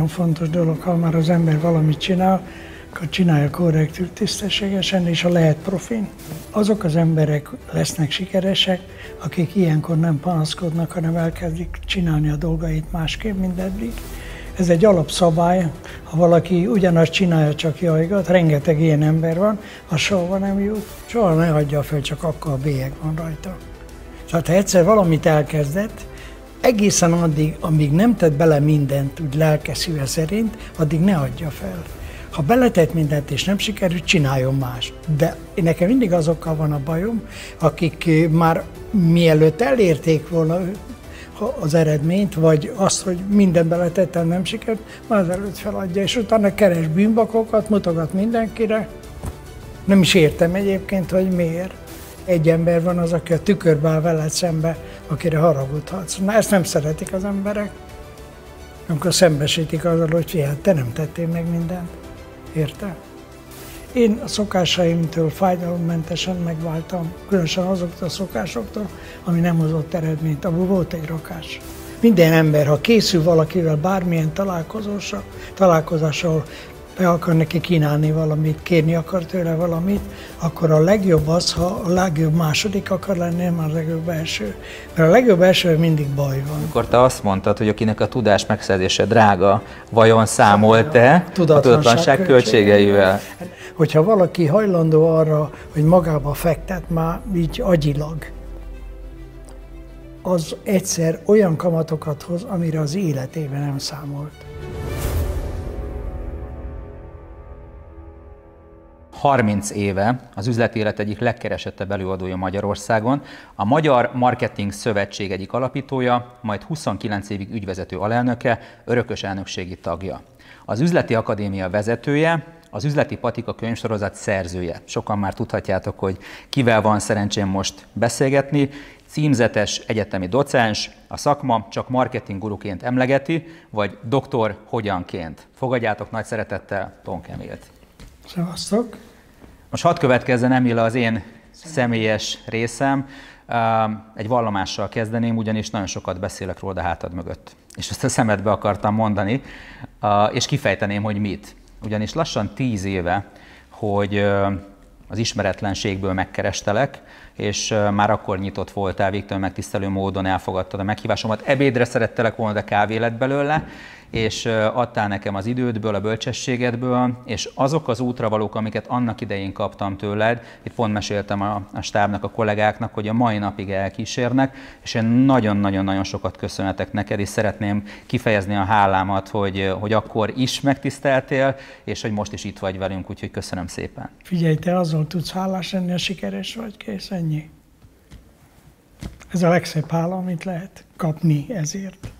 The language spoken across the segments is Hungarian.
Nagyon fontos dolog, ha már az ember valamit csinál, akkor csinálja korrektül, tisztességesen, és ha lehet profin. Azok az emberek lesznek sikeresek, akik ilyenkor nem panaszkodnak, hanem elkezdik csinálni a dolgait másképp, mint eddig. Ez egy alapszabály, ha valaki ugyanazt csinálja, csak jajgat, rengeteg ilyen ember van, az soha nem jut, soha ne adja fel, csak akkor a bélyeg van rajta. Tehát ha egyszer valamit elkezdett, egészen addig, amíg nem tett bele mindent úgy lelke szíve szerint, addig ne adja fel. Ha beletett mindent és nem sikerült, csináljon más. De nekem mindig azokkal van a bajom, akik eh, már mielőtt elérték volna az eredményt, vagy azt, hogy minden beletettem, nem sikerült, már az előtt feladja, és utána keres bűnbakokat, mutogat mindenkire. Nem is értem egyébként, hogy miért. Egy ember van az, aki a tükörbe áll veled szembe, akire haragudhatsz. Na ezt nem szeretik az emberek. Amikor szembesítik azzal, hogy fiat, te nem tettél meg mindent. Érte? Én a szokásaimtől fájdalommentesen megváltam, különösen azoktól a szokásoktól, ami nem hozott eredményt. Abból volt egy rakás. Minden ember, ha készül valakivel bármilyen találkozásra, találkozással be akar neki kínálni valamit, kérni akar tőle valamit, akkor a legjobb az, ha a legjobb második akar lenni, nem a legjobb első. Mert a legjobb első mindig baj van. Akkor te azt mondtad, hogy akinek a tudás megszerzése drága, vajon számolt-e a tudatlanság költségeivel? Hogyha valaki hajlandó arra, hogy magába fektet már így agyilag, az egyszer olyan kamatokat hoz, amire az életében nem számolt. 30 éve az üzleti élet egyik legkeresettebb előadója Magyarországon, a Magyar Marketing Szövetség egyik alapítója, majd 29 évig ügyvezető alelnöke, örökös elnökségi tagja. Az Üzleti Akadémia vezetője, az Üzleti Patika könyvsorozat szerzője. Sokan már tudhatjátok, hogy kivel van szerencsém most beszélgetni. Címzetes egyetemi docens, a szakma csak marketing guruként emlegeti, vagy doktor hogyanként. Fogadjátok nagy szeretettel Tonk Emilt. Szevasztok! Most hadd következzen Emil az én személyes részem. Egy vallomással kezdeném, ugyanis nagyon sokat beszélek róla a hátad mögött. És ezt a szemedbe akartam mondani, és kifejteném, hogy mit. Ugyanis lassan tíz éve, hogy az ismeretlenségből megkerestelek, és már akkor nyitott voltál, végtelen megtisztelő módon elfogadtad a meghívásomat. Ebédre szerettelek volna, de kávé lett belőle, és adtál nekem az idődből, a bölcsességedből, és azok az útravalók, amiket annak idején kaptam tőled, itt pont meséltem a, a stábnak, a kollégáknak, hogy a mai napig elkísérnek, és én nagyon-nagyon-nagyon sokat köszönhetek neked, és szeretném kifejezni a hálámat, hogy, hogy akkor is megtiszteltél, és hogy most is itt vagy velünk, úgyhogy köszönöm szépen. Figyelj, te azon tudsz hálás lenni, a sikeres vagy, kész, ennyi. Ez a legszebb hála, amit lehet kapni ezért.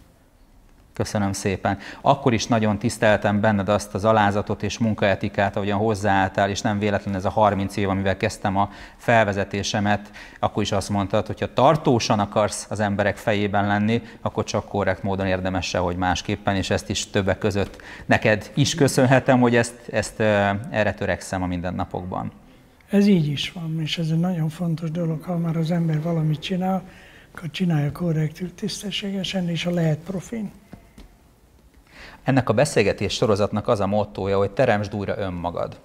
Köszönöm szépen. Akkor is nagyon tiszteltem benned azt az alázatot és munkaetikát, ahogyan hozzáálltál, és nem véletlen ez a 30 év, amivel kezdtem a felvezetésemet, akkor is azt mondtad, hogy ha tartósan akarsz az emberek fejében lenni, akkor csak korrekt módon érdemes hogy másképpen, és ezt is többek között neked is köszönhetem, hogy ezt, ezt erre törekszem a mindennapokban. Ez így is van, és ez egy nagyon fontos dolog, ha már az ember valamit csinál, akkor csinálja korrektül, tisztességesen, és ha lehet profin. Ennek a beszélgetés sorozatnak az a mottója, hogy teremtsd újra önmagad.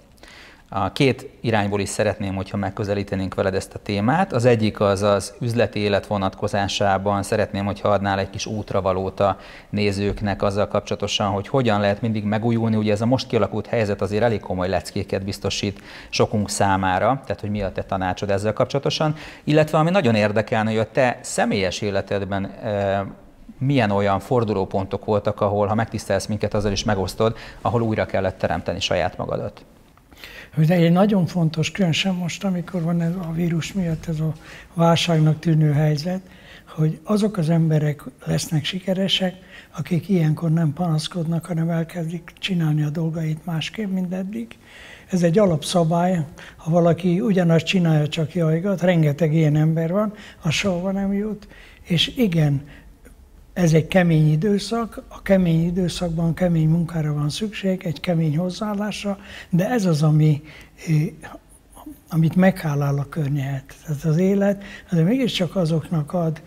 A két irányból is szeretném, hogyha megközelítenénk veled ezt a témát. Az egyik az az üzleti élet vonatkozásában szeretném, hogyha adnál egy kis útravalót a nézőknek azzal kapcsolatosan, hogy hogyan lehet mindig megújulni. Ugye ez a most kialakult helyzet azért elég komoly leckéket biztosít sokunk számára, tehát hogy mi a te tanácsod ezzel kapcsolatosan. Illetve ami nagyon érdekelne, hogy a te személyes életedben eh, milyen olyan fordulópontok voltak, ahol, ha megtisztelsz minket, azzal is megosztod, ahol újra kellett teremteni saját magadat? De egy nagyon fontos, különösen most, amikor van ez a vírus miatt ez a válságnak tűnő helyzet, hogy azok az emberek lesznek sikeresek, akik ilyenkor nem panaszkodnak, hanem elkezdik csinálni a dolgait másképp, mint eddig. Ez egy alapszabály, ha valaki ugyanazt csinálja, csak jajgat, rengeteg ilyen ember van, az soha nem jut. És igen, ez egy kemény időszak, a kemény időszakban kemény munkára van szükség, egy kemény hozzáállásra, de ez az, ami, amit meghálál a környezet. Tehát az élet, de mégiscsak azoknak ad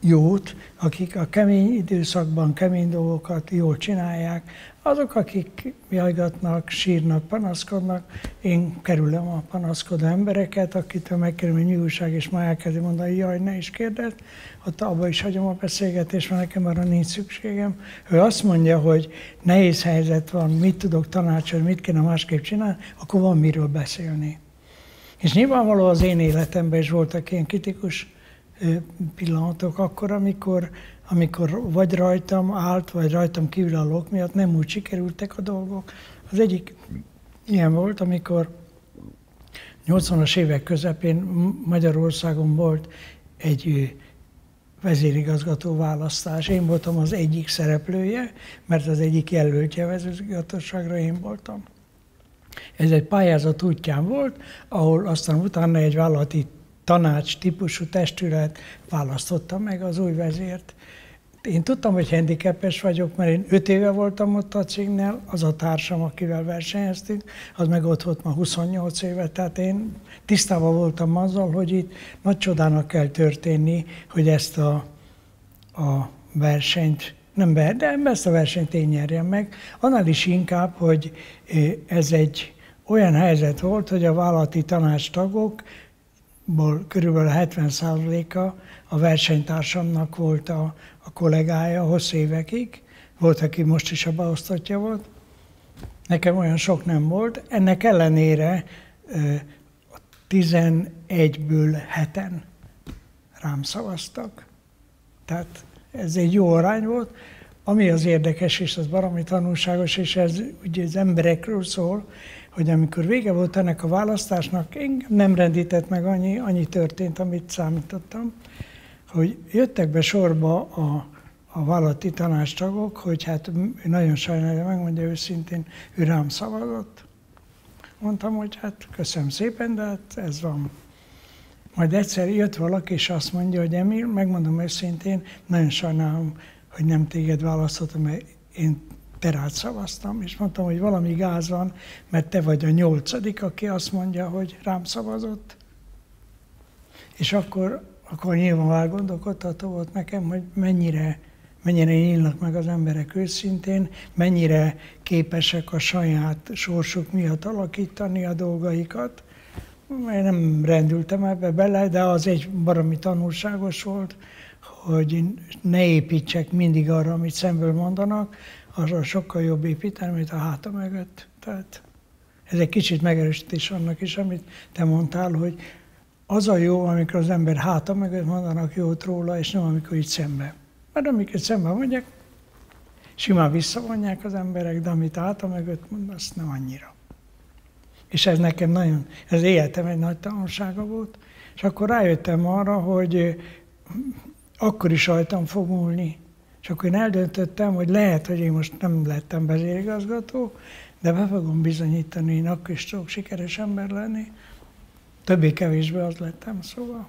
jót, akik a kemény időszakban kemény dolgokat jól csinálják, Azok, akik jajgatnak, sírnak, panaszkodnak, én kerülöm a panaszkodó embereket, akitől megkerül, hogy nyújság, és már elkezdi mondani, jaj, ne is kérdez, ott abba is hagyom a beszélgetést, mert nekem arra nincs szükségem. Ő azt mondja, hogy nehéz helyzet van, mit tudok tanácsolni, mit kéne másképp csinálni, akkor van miről beszélni. És nyilvánvalóan az én életemben is voltak ilyen kritikus pillanatok akkor, amikor amikor vagy rajtam állt, vagy rajtam kívül lok miatt nem úgy sikerültek a dolgok. Az egyik ilyen volt, amikor 80-as évek közepén Magyarországon volt egy vezérigazgató választás. Én voltam az egyik szereplője, mert az egyik jelöltje vezérigazgatóságra én voltam. Ez egy pályázat útján volt, ahol aztán utána egy vállalati tanács típusú testület választotta meg az új vezért. Én tudtam, hogy handicapes vagyok, mert én öt éve voltam ott a cégnél, az a társam, akivel versenyeztünk, az meg ott volt ma 28 éve, tehát én tisztában voltam azzal, hogy itt nagy csodának kell történni, hogy ezt a, a versenyt, nem be, de ezt a versenyt én nyerjem meg. Annál is inkább, hogy ez egy olyan helyzet volt, hogy a vállalati tanácstagok ból körülbelül 70%-a a versenytársamnak volt a, a kollégája hosszú évekig, volt, aki most is a beosztatja volt. Nekem olyan sok nem volt. Ennek ellenére 11-ből heten rám szavaztak. Tehát ez egy jó arány volt. Ami az érdekes, és az baromi tanulságos, és ez ugye az emberekről szól, hogy amikor vége volt ennek a választásnak, engem nem rendített meg annyi, annyi történt, amit számítottam, hogy jöttek be sorba a, a vállalati tanácstagok, hogy hát nagyon sajnálja, megmondja őszintén, ő rám szavazott. Mondtam, hogy hát köszönöm szépen, de hát ez van. Majd egyszer jött valaki, és azt mondja, hogy Emil, megmondom őszintén, nagyon sajnálom, hogy nem téged választottam, mert én te rád szavaztam, és mondtam, hogy valami gáz van, mert te vagy a nyolcadik, aki azt mondja, hogy rám szavazott. És akkor, akkor nyilván elgondolkodható volt nekem, hogy mennyire, mennyire nyílnak meg az emberek őszintén, mennyire képesek a saját sorsuk miatt alakítani a dolgaikat. Én nem rendültem ebbe bele, de az egy baromi tanulságos volt, hogy ne építsek mindig arra, amit szemből mondanak, arra sokkal jobb építeni, mint a háta mögött. Tehát ez egy kicsit megerősítés annak is, amit te mondtál, hogy az a jó, amikor az ember háta mögött mondanak jót róla, és nem amikor így szembe. Mert amikor szembe mondják, simán visszavonják az emberek, de amit háta mögött mond, azt nem annyira. És ez nekem nagyon, ez életem egy nagy tanulsága volt. És akkor rájöttem arra, hogy akkor is rajtam fog múlni, és akkor én eldöntöttem, hogy lehet, hogy én most nem lettem vezérigazgató, de be fogom bizonyítani, én akkor is tudok sikeres ember lenni. Többé-kevésbé az lettem, szóval.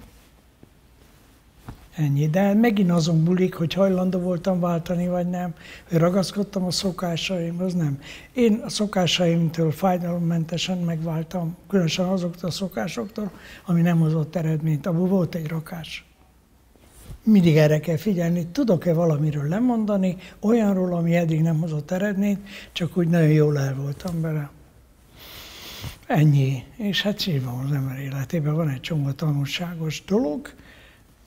Ennyi. De megint azon múlik, hogy hajlandó voltam váltani, vagy nem. Hogy ragaszkodtam a szokásaimhoz, nem. Én a szokásaimtől fájdalommentesen megváltam, különösen azoktól a szokásoktól, ami nem hozott eredményt. Abból volt egy rakás mindig erre kell figyelni, tudok-e valamiről lemondani, olyanról, ami eddig nem hozott eredményt, csak úgy nagyon jól el voltam bele. Ennyi. És hát nyilván az ember életében van egy csomó tanulságos dolog,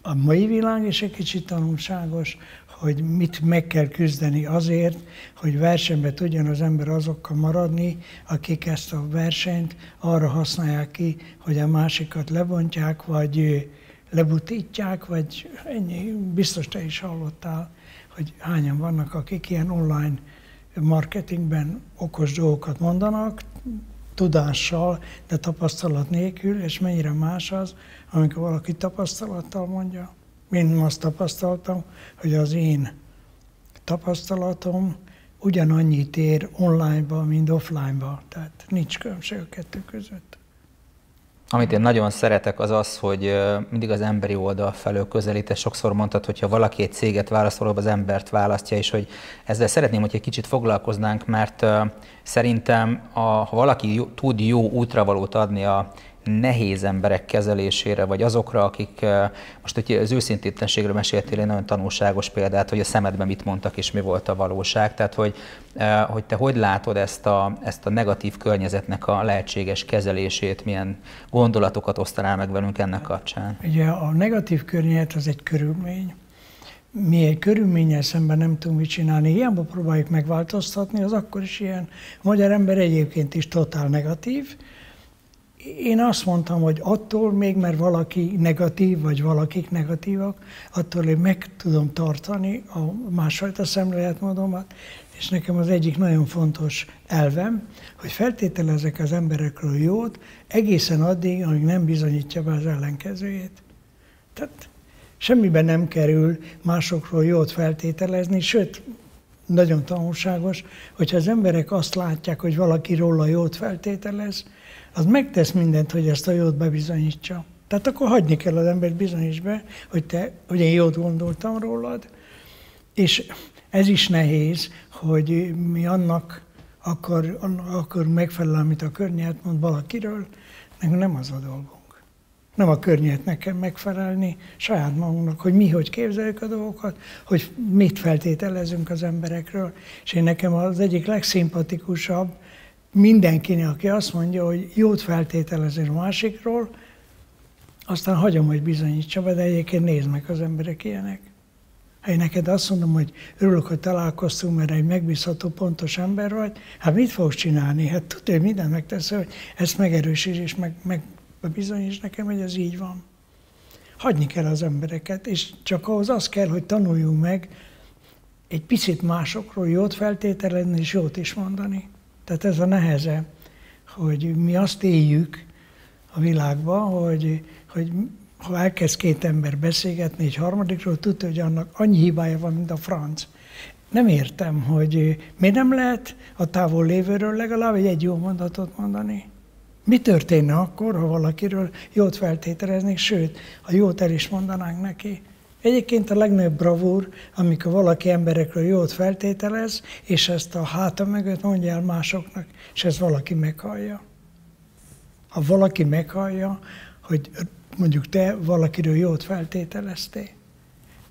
a mai világ is egy kicsit tanulságos, hogy mit meg kell küzdeni azért, hogy versenyben tudjon az ember azokkal maradni, akik ezt a versenyt arra használják ki, hogy a másikat lebontják, vagy lebutítják, vagy ennyi, biztos te is hallottál, hogy hányan vannak, akik ilyen online marketingben okos dolgokat mondanak, tudással, de tapasztalat nélkül, és mennyire más az, amikor valaki tapasztalattal mondja. Én azt tapasztaltam, hogy az én tapasztalatom ugyanannyit ér online-ba, mint offline-ba, tehát nincs különbség a kettő között. Amit én nagyon szeretek, az az, hogy mindig az emberi oldal felől közelít. Sokszor mondtad, hogy ha valaki egy céget választ, az embert választja, és hogy ezzel szeretném, hogy egy kicsit foglalkoznánk, mert szerintem a, ha valaki tud jó útravalót adni a nehéz emberek kezelésére, vagy azokra, akik, most hogy az őszintétlenségről meséltél egy nagyon tanulságos példát, hogy a szemedben mit mondtak és mi volt a valóság, tehát hogy, hogy te hogy látod ezt a, ezt a negatív környezetnek a lehetséges kezelését, milyen gondolatokat osztanál meg velünk ennek kapcsán? Ugye a negatív környezet az egy körülmény, mi egy körülménnyel szemben nem tudunk mit csinálni, hiába próbáljuk megváltoztatni, az akkor is ilyen. A magyar ember egyébként is totál negatív. Én azt mondtam, hogy attól még, mert valaki negatív, vagy valakik negatívak, attól én meg tudom tartani a másfajta szemléletmódomat, és nekem az egyik nagyon fontos elvem, hogy feltételezek az emberekről jót, egészen addig, amíg nem bizonyítja be az ellenkezőjét. Tehát semmiben nem kerül másokról jót feltételezni, sőt, nagyon tanulságos, hogyha az emberek azt látják, hogy valaki róla jót feltételez, az megtesz mindent, hogy ezt a jót bebizonyítsa. Tehát akkor hagyni kell az embert bizonyíts be, hogy, te, hogy én jót gondoltam rólad. És ez is nehéz, hogy mi annak akkor, akkor megfelel, amit a környezet mond valakiről, nekünk nem az a dolgunk nem a környezetnek kell megfelelni, saját magunknak, hogy mi hogy képzeljük a dolgokat, hogy mit feltételezünk az emberekről. És én nekem az egyik legszimpatikusabb mindenkinek, aki azt mondja, hogy jót feltételezünk a másikról, aztán hagyom, hogy bizonyítsa be, de egyébként nézd meg az emberek ilyenek. Ha én neked azt mondom, hogy örülök, hogy találkoztunk, mert egy megbízható, pontos ember vagy, hát mit fogsz csinálni? Hát tudja, hogy mindent megtesz, hogy ezt megerősíts és meg, meg bizonyíts nekem, hogy ez így van. Hagyni kell az embereket, és csak ahhoz az kell, hogy tanuljunk meg egy picit másokról jót feltételezni, és jót is mondani. Tehát ez a neheze, hogy mi azt éljük a világban, hogy, hogy ha elkezd két ember beszélgetni egy harmadikról, tudja, hogy annak annyi hibája van, mint a franc. Nem értem, hogy miért nem lehet a távol lévőről legalább egy jó mondatot mondani. Mi történne akkor, ha valakiről jót feltételeznék, sőt, a jót el is mondanánk neki? Egyébként a legnagyobb bravúr, amikor valaki emberekről jót feltételez, és ezt a háta mögött mondja el másoknak, és ezt valaki meghallja. Ha valaki meghallja, hogy mondjuk te valakiről jót feltételeztél,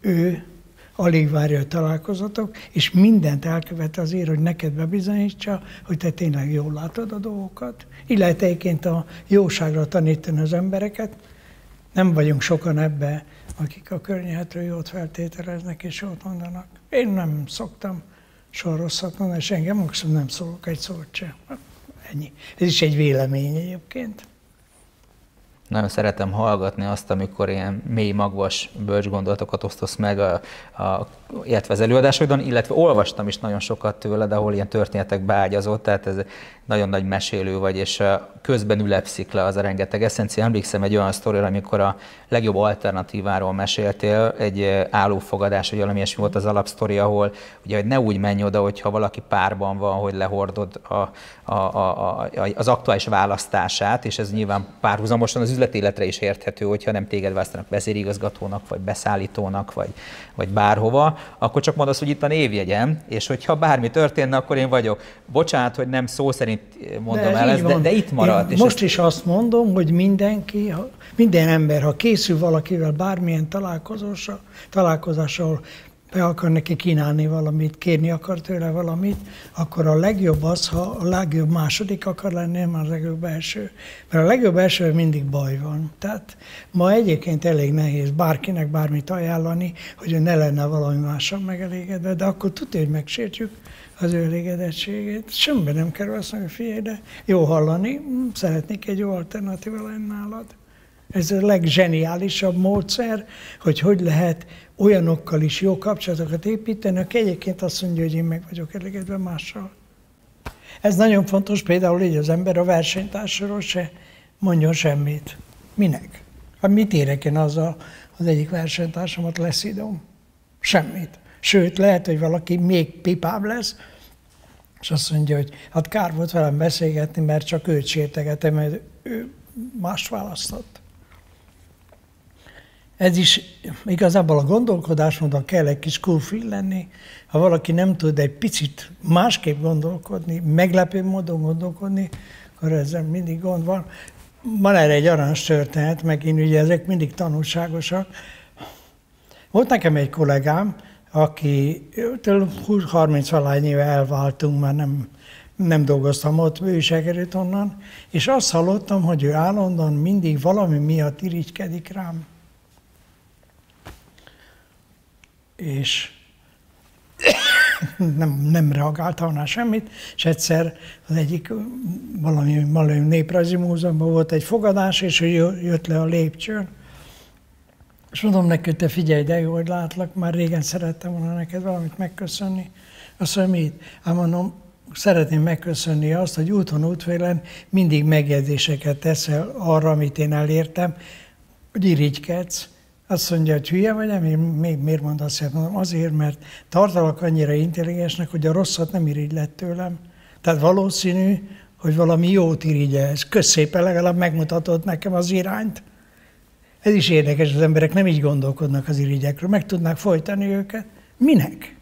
ő alig várja, hogy találkozatok, és mindent elkövet azért, hogy neked bebizonyítsa, hogy te tényleg jól látod a dolgokat. Lehet egyébként a jóságra tanítani az embereket. Nem vagyunk sokan ebbe, akik a környezetről jót feltételeznek és jót mondanak. Én nem szoktam soha rosszat mondani, és engem maximum nem szólok egy szót sem. Ennyi. Ez is egy vélemény egyébként. Nagyon szeretem hallgatni azt, amikor ilyen mély, magvas bölcs gondolatokat osztasz meg a, a illetve az előadásodon, illetve olvastam is nagyon sokat tőled, ahol ilyen történetek beágyazott, tehát ez nagyon nagy mesélő vagy, és közben ülepszik le az a rengeteg eszencia. Emlékszem egy olyan sztorira, amikor a legjobb alternatíváról meséltél, egy állófogadás, vagy valami ilyesmi volt az alapsztori, ahol ugye, hogy ne úgy menj oda, hogyha valaki párban van, hogy lehordod a, a, a, a, az aktuális választását, és ez nyilván párhuzamosan az üzletéletre is érthető, hogyha nem téged választanak vezérigazgatónak, vagy beszállítónak, vagy, vagy bárhova, akkor csak mondasz, hogy itt a névjegyem, és hogyha bármi történne, akkor én vagyok. Bocsánat, hogy nem szó szerint mondom de el ezt, de, de itt maradt. és most ezt... is azt mondom, hogy mindenki, minden ember, ha készül valakivel bármilyen találkozással, találkozással be akar neki kínálni valamit, kérni akar tőle valamit, akkor a legjobb az, ha a legjobb második akar lenni, nem a legjobb első. Mert a legjobb első mindig baj van. Tehát ma egyébként elég nehéz bárkinek bármit ajánlani, hogy ne lenne valami mással megelégedve, de akkor tudja, hogy megsértjük az ő elégedettségét. Semmi nem kerül azt mondani, figyelj, de jó hallani, szeretnék egy jó alternatíva lenni nálad. Ez a legzseniálisabb módszer, hogy hogy lehet olyanokkal is jó kapcsolatokat építeni, aki egyébként azt mondja, hogy én meg vagyok elégedve mással. Ez nagyon fontos, például így az ember a versenytársról se mondjon semmit. Minek? Hát mit érek én azzal, az egyik versenytársamat leszidom? Semmit. Sőt, lehet, hogy valaki még pipább lesz, és azt mondja, hogy hát kár volt velem beszélgetni, mert csak őt sértegetem, mert ő mást választott. Ez is igazából a gondolkodásmódon kell egy kis kulfil lenni. Ha valaki nem tud egy picit másképp gondolkodni, meglepő módon gondolkodni, akkor ezzel mindig gond van. van erre egy aranyos történet, megint ugye ezek mindig tanulságosak. Volt nekem egy kollégám, aki 30 valány éve elváltunk, mert nem, nem dolgoztam ott, ő is onnan, és azt hallottam, hogy ő állandóan mindig valami miatt irigykedik rám. És nem, nem reagáltam rá semmit, és egyszer az egyik valami, valami néprajzi múzeumban volt egy fogadás, és ő jött le a lépcsőn, és mondom neki, te figyelj, de jó, hogy látlak, már régen szerettem volna neked valamit megköszönni. Azt mondja, mit? Hát mondom, szeretném megköszönni azt, hogy úton, útfélen mindig megjegyzéseket teszel arra, amit én elértem, hogy irigykedsz. Azt mondja, hogy hülye vagy, nem, még miért mondasz ezt? Mondom, azért, mert tartalak annyira intelligensnek, hogy a rosszat nem lett tőlem. Tehát valószínű, hogy valami jót irigyelsz. Köszépen legalább megmutatod nekem az irányt. Ez is érdekes, az emberek nem így gondolkodnak az irigyekről, meg tudnák folytani őket. Minek?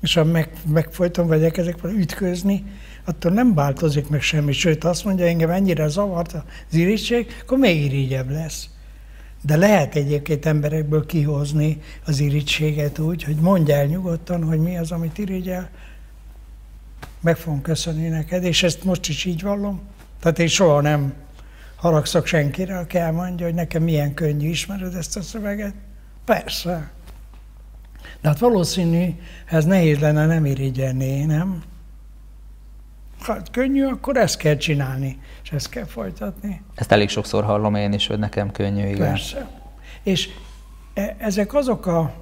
És ha meg, megfolytom, vagy ezekkel ütközni, attól nem változik meg semmi. Sőt, azt mondja, engem ennyire zavart az irigység, akkor még irigyebb lesz. De lehet egyébként emberekből kihozni az irítséget úgy, hogy mondj el nyugodtan, hogy mi az, amit irigyel, meg fogom köszönni neked, és ezt most is így vallom. Tehát én soha nem haragszok senkire, aki elmondja, hogy nekem milyen könnyű ismered ezt a szöveget. Persze. De hát valószínű, ez nehéz lenne nem irigyelni, nem? Könnyű, akkor ezt kell csinálni, és ezt kell folytatni. Ezt elég sokszor hallom én is, hogy nekem könnyű, igen. Persze. És e, ezek azok a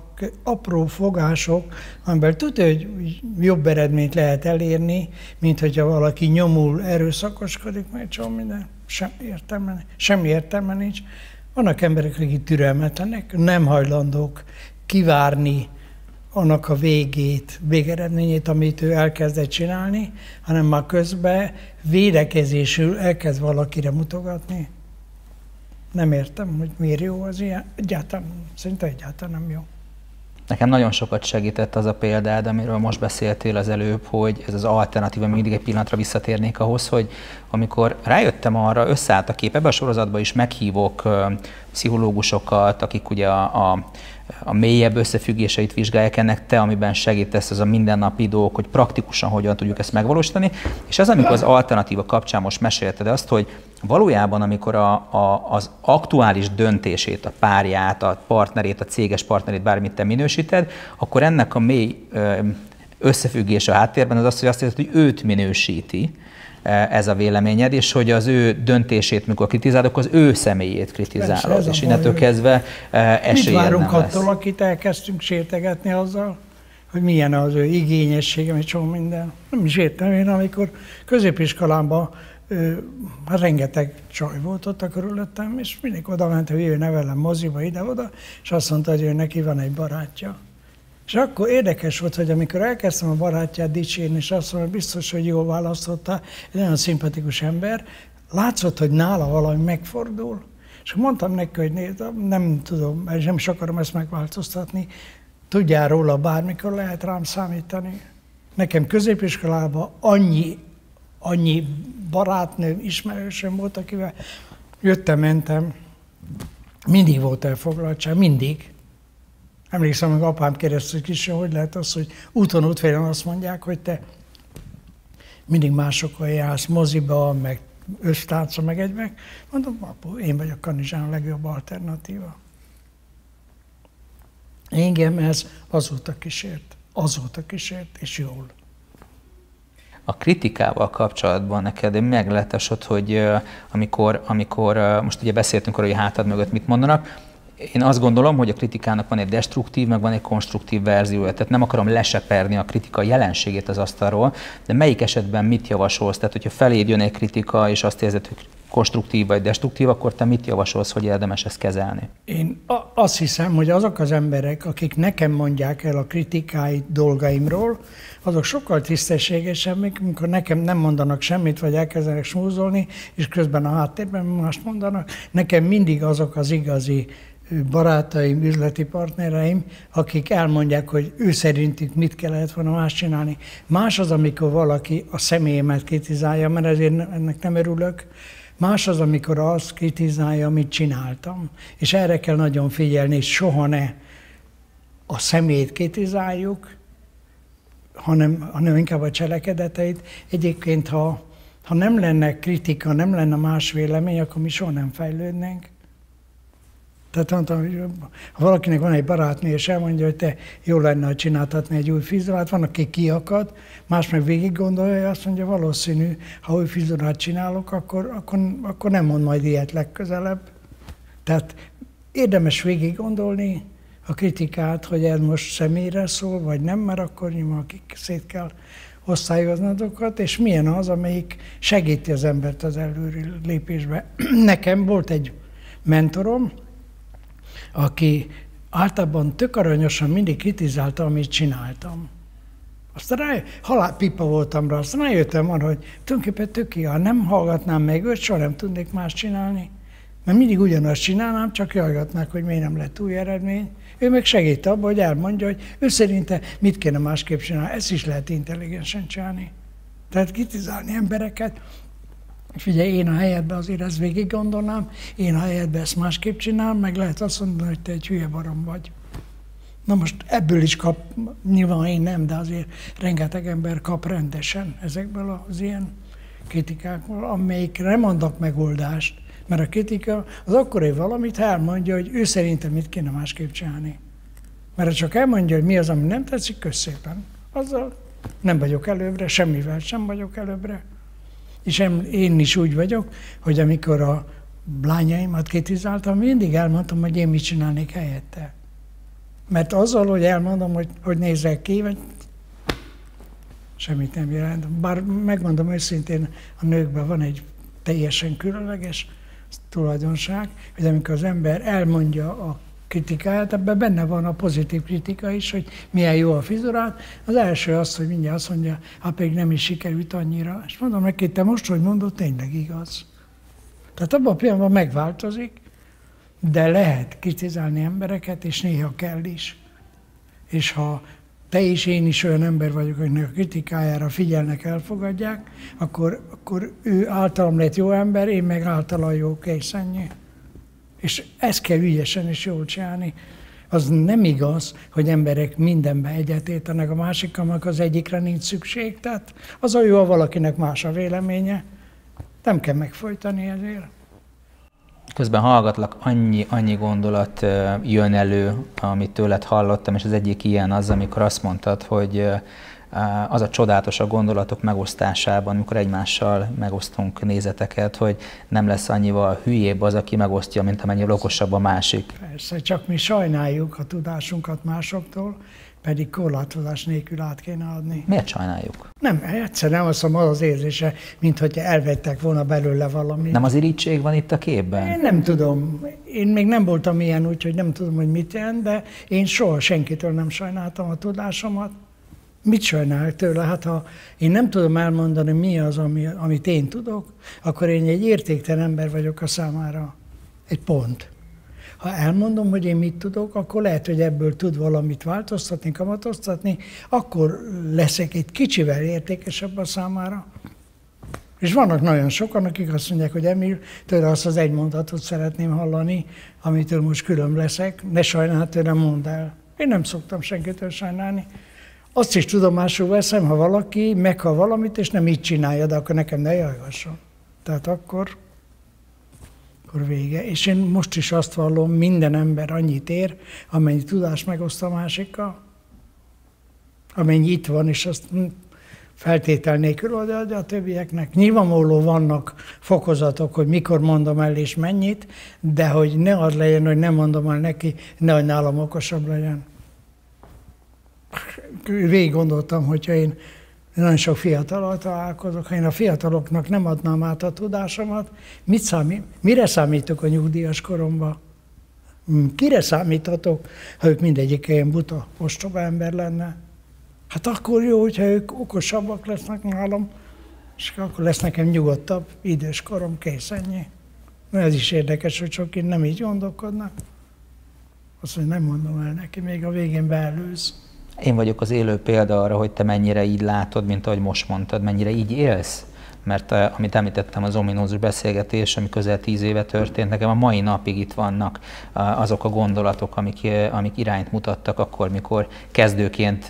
apró fogások, amiben tudja, hogy jobb eredményt lehet elérni, mint hogyha valaki nyomul, erőszakoskodik, mert csomó minden. Sem értelme, semmi értelme nincs. Vannak emberek, akik türelmetlenek, nem hajlandók kivárni annak a végét, végeredményét, amit ő elkezdett csinálni, hanem már közben védekezésül elkezd valakire mutogatni. Nem értem, hogy miért jó az ilyen. Egyáltalán, szerintem egyáltalán nem jó. Nekem nagyon sokat segített az a példád, amiről most beszéltél az előbb, hogy ez az alternatíva, mindig egy pillanatra visszatérnék ahhoz, hogy amikor rájöttem arra, összeállt a kép, ebbe a sorozatban is meghívok pszichológusokat, akik ugye a, a a mélyebb összefüggéseit vizsgálják ennek, te, amiben segítesz, az a mindennapi dolgok, hogy praktikusan hogyan tudjuk ezt megvalósítani. És az, amikor az alternatíva kapcsán most mesélted azt, hogy valójában, amikor a, a, az aktuális döntését, a párját, a partnerét, a céges partnerét, bármit te minősíted, akkor ennek a mély összefüggés a háttérben az az, hogy azt jelenti, hogy őt minősíti, ez a véleményed, és hogy az ő döntését, mikor kritizálod, akkor az ő személyét kritizálod, Persze, és innentől kezdve esélyed Mit várunk nem attól, lesz. akit elkezdtünk sértegetni azzal, hogy milyen az ő igényessége, egy csomó minden. Nem is értem én, amikor középiskolában hát rengeteg csaj volt ott a körülöttem, és mindig oda ment, hogy jöjjön velem moziba ide-oda, és azt mondta, hogy ő neki van egy barátja. És akkor érdekes volt, hogy amikor elkezdtem a barátját dicsérni, és azt mondta, hogy biztos, hogy jól választotta, egy nagyon szimpatikus ember, látszott, hogy nála valami megfordul. És mondtam neki, hogy nem tudom, nem is akarom ezt megváltoztatni, tudjál róla bármikor lehet rám számítani. Nekem középiskolában annyi, annyi barátnőm, ismerősöm volt, akivel jöttem, mentem, mindig volt elfoglaltság, mindig. Emlékszem, hogy apám hogy kis, hogy lehet az, hogy úton útfélen azt mondják, hogy te mindig másokkal jársz moziba, meg össztárca, meg egymek. Mondom, apu, én vagyok Kanizsán a legjobb alternatíva. Engem ez azóta kísért, azóta kísért, és jól. A kritikával kapcsolatban neked megletesod, hogy amikor, amikor most ugye beszéltünk arról, hogy hátad mögött mit mondanak, én azt gondolom, hogy a kritikának van egy destruktív, meg van egy konstruktív verziója. Tehát nem akarom leseperni a kritika jelenségét az asztalról, de melyik esetben mit javasolsz? Tehát, hogyha feléd jön egy kritika, és azt érzed, hogy konstruktív vagy destruktív, akkor te mit javasolsz, hogy érdemes ezt kezelni? Én azt hiszem, hogy azok az emberek, akik nekem mondják el a kritikáit dolgaimról, azok sokkal tisztességesebbek, amikor nekem nem mondanak semmit, vagy elkezdenek smúzolni, és közben a háttérben mást mondanak. Nekem mindig azok az igazi barátaim, üzleti partnereim, akik elmondják, hogy ő szerintük mit kellett volna más csinálni. Más az, amikor valaki a személyemet kritizálja, mert ezért ennek nem örülök, Más az, amikor azt kritizálja, amit csináltam. És erre kell nagyon figyelni, és soha ne a szemét kritizáljuk, hanem, hanem inkább a cselekedeteit. Egyébként, ha, ha nem lenne kritika, nem lenne más vélemény, akkor mi soha nem fejlődnénk. Tehát mondtam, ha valakinek van egy barátnő, és elmondja, hogy te jó lenne, ha csináltatni egy új fizurát, van, aki kiakad, más meg végig gondolja, azt mondja, valószínű, ha új fizurát csinálok, akkor, akkor, akkor nem mond majd ilyet legközelebb. Tehát érdemes végig gondolni a kritikát, hogy ez most személyre szól, vagy nem, mert akkor nyilván szét kell osztályozni és milyen az, amelyik segíti az embert az előre lépésbe. Nekem volt egy mentorom, aki általában tök aranyosan mindig kritizálta, amit csináltam. Aztán rá, halálpipa voltam rá, aztán rájöttem arra, hogy tulajdonképpen tök ha nem hallgatnám meg őt, soha nem tudnék más csinálni. Mert mindig ugyanazt csinálnám, csak jajgatnák, hogy miért nem lett új eredmény. Ő meg segít abban, hogy elmondja, hogy ő szerinte mit kéne másképp csinálni. Ezt is lehet intelligensen csinálni. Tehát kritizálni embereket, Figyelj, én a helyedben azért ezt végig gondolnám, én a helyedben ezt másképp csinálom, meg lehet azt mondani, hogy te egy hülye barom vagy. Na most ebből is kap, nyilván én nem, de azért rengeteg ember kap rendesen ezekből az ilyen kritikákból, amelyikre nem adnak megoldást, mert a kritika az akkor egy valamit, elmondja, hogy ő szerintem mit kéne másképp csinálni. Mert csak elmondja, hogy mi az, ami nem tetszik, köszépen. Azzal nem vagyok előbbre, semmivel sem vagyok előbbre. És én is úgy vagyok, hogy amikor a lányaimat kritizáltam, mindig elmondtam, hogy én mit csinálnék helyette. Mert azzal, hogy elmondom, hogy, hogy nézek ki, vagy semmit nem jelent. Bár megmondom őszintén, a nőkben van egy teljesen különleges tulajdonság, hogy amikor az ember elmondja a kritikáját, ebben benne van a pozitív kritika is, hogy milyen jó a fizurát. Az első az, hogy mindjárt azt mondja, hát pedig nem is sikerült annyira. És mondom neki, te most, hogy mondod, tényleg igaz. Tehát abban a pillanatban megváltozik, de lehet kritizálni embereket, és néha kell is. És ha te és én is olyan ember vagyok, hogy a kritikájára figyelnek, elfogadják, akkor, akkor ő általam lett jó ember, én meg általa jó készennyé. És ezt kell ügyesen és jól csinálni. Az nem igaz, hogy emberek mindenben egyetértenek a másikkal, az egyikre nincs szükség. Tehát az a jó, ha valakinek más a véleménye. Nem kell megfojtani ezért. Közben hallgatlak, annyi, annyi gondolat jön elő, amit tőled hallottam, és az egyik ilyen az, amikor azt mondtad, hogy az a csodálatos a gondolatok megosztásában, amikor egymással megosztunk nézeteket, hogy nem lesz annyival hülyébb az, aki megosztja, mint amennyivel okosabb a másik. Persze, csak mi sajnáljuk a tudásunkat másoktól, pedig korlátozás nélkül át kéne adni. Miért sajnáljuk? Nem, egyszerűen azt mondom, az az érzése, mint hogy elvettek volna belőle valamit. Nem az irítség van itt a képben? Én nem tudom. Én még nem voltam ilyen, úgyhogy nem tudom, hogy mit jelent, de én soha senkitől nem sajnáltam a tudásomat. Mit sajnálok tőle? Hát ha én nem tudom elmondani, mi az, ami, amit én tudok, akkor én egy értéktelen ember vagyok a számára. Egy pont. Ha elmondom, hogy én mit tudok, akkor lehet, hogy ebből tud valamit változtatni, kamatoztatni, akkor leszek egy kicsivel értékesebb a számára. És vannak nagyon sokan, akik azt mondják, hogy Emil, tőle azt az egy mondatot szeretném hallani, amitől most külön leszek, ne sajnál tőlem, mondd el. Én nem szoktam senkitől sajnálni. Azt is tudomásul veszem, ha valaki meghal valamit, és nem így csinálja, de akkor nekem ne jajgasson. Tehát akkor, akkor vége. És én most is azt vallom, minden ember annyit ér, amennyi tudás megoszt a másikkal, amennyi itt van, és azt feltétel nélkül odaadja a többieknek. Nyilvánvaló vannak fokozatok, hogy mikor mondom el és mennyit, de hogy ne az legyen, hogy nem mondom el neki, nehogy nálam okosabb legyen végig gondoltam, hogyha én nagyon sok fiatalal találkozok, ha én a fiataloknak nem adnám át a tudásomat, mit számít, mire számítok a nyugdíjas koromban? Hmm, kire számíthatok, ha ők mindegyik ilyen buta, ostoba ember lenne? Hát akkor jó, hogyha ők okosabbak lesznek nálam, és akkor lesz nekem nyugodtabb idős korom, kész ennyi. Ez is érdekes, hogy sok én nem így gondolkodnak. Azt mondja, nem mondom el neki, még a végén beelőz. Én vagyok az élő példa arra, hogy te mennyire így látod, mint ahogy most mondtad, mennyire így élsz. Mert uh, amit említettem, az ominózus beszélgetés, ami közel tíz éve történt, nekem a mai napig itt vannak uh, azok a gondolatok, amik, uh, amik irányt mutattak akkor, mikor kezdőként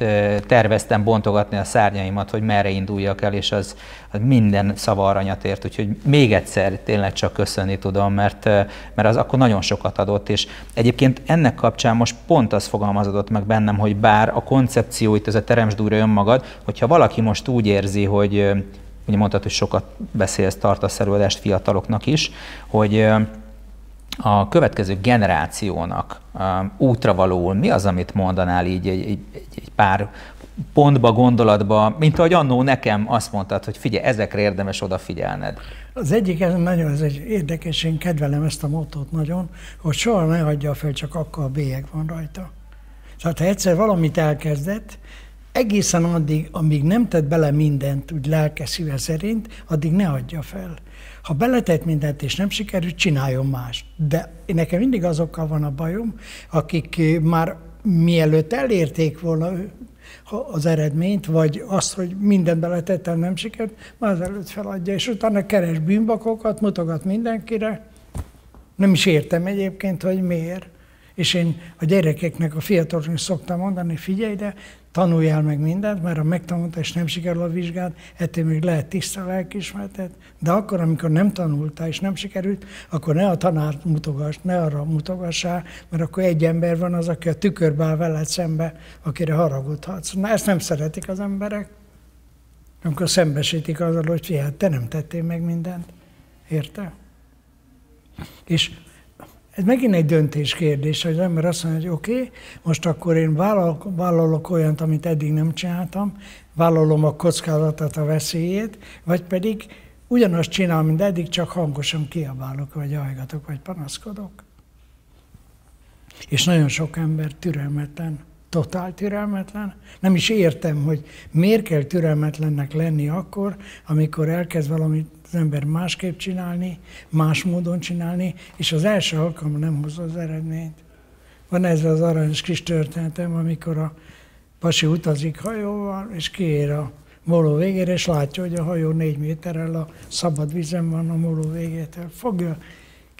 terveztem bontogatni a szárnyaimat, hogy merre induljak el, és az, az minden szava aranyat ért, úgyhogy még egyszer tényleg csak köszönni tudom, mert, mert az akkor nagyon sokat adott, és egyébként ennek kapcsán most pont az fogalmazódott meg bennem, hogy bár a koncepció itt ez a teremtsd újra önmagad, hogyha valaki most úgy érzi, hogy ugye mondtad, hogy sokat beszélsz, tartasz előadást fiataloknak is, hogy a következő generációnak útra valóul, mi az, amit mondanál így egy, egy, egy pár pontba, gondolatba, mint ahogy annó nekem azt mondtad, hogy figyelj, ezekre érdemes odafigyelned. Az egyik, ez nagyon ez egy érdekes, én kedvelem ezt a motót nagyon, hogy soha ne hagyja fel, csak akkor a bélyeg van rajta. Tehát ha egyszer valamit elkezdett, egészen addig, amíg nem tett bele mindent, úgy lelke szíve szerint, addig ne adja fel. Ha beletett mindent és nem sikerült, csináljon más. De nekem mindig azokkal van a bajom, akik már mielőtt elérték volna az eredményt, vagy azt, hogy mindent beletettem, nem sikerült, már az előtt feladja, és utána keres bűnbakokat, mutogat mindenkire. Nem is értem egyébként, hogy miért. És én a gyerekeknek, a fiataloknak szoktam mondani, figyelj, de tanuljál meg mindent, mert ha megtanultál és nem sikerül a vizsgád, ettől még lehet tiszta lelkismeretet, de akkor, amikor nem tanultál és nem sikerült, akkor ne a tanárt mutogass, ne arra mutogassál, mert akkor egy ember van az, aki a tükörbe áll veled szembe, akire haragudhatsz. Na ezt nem szeretik az emberek. Amikor szembesítik azzal, hogy fiat, te nem tettél meg mindent. Érte? És ez megint egy döntés kérdés, hogy az ember azt mondja, hogy oké, okay, most akkor én vállalok, vállalok olyant, amit eddig nem csináltam, vállalom a kockázatot, a veszélyét, vagy pedig ugyanazt csinálom, mint eddig, csak hangosan kiabálok, vagy ajgatok, vagy panaszkodok. És nagyon sok ember türelmetlen, totál türelmetlen. Nem is értem, hogy miért kell türelmetlennek lenni akkor, amikor elkezd valamit az ember másképp csinálni, más módon csinálni, és az első alkalommal nem hozza az eredményt. Van ez az aranyos kis történetem, amikor a pasi utazik hajóval, és kiér a móló végére, és látja, hogy a hajó négy méterrel a szabad vízen van a móló végétől. Fogja,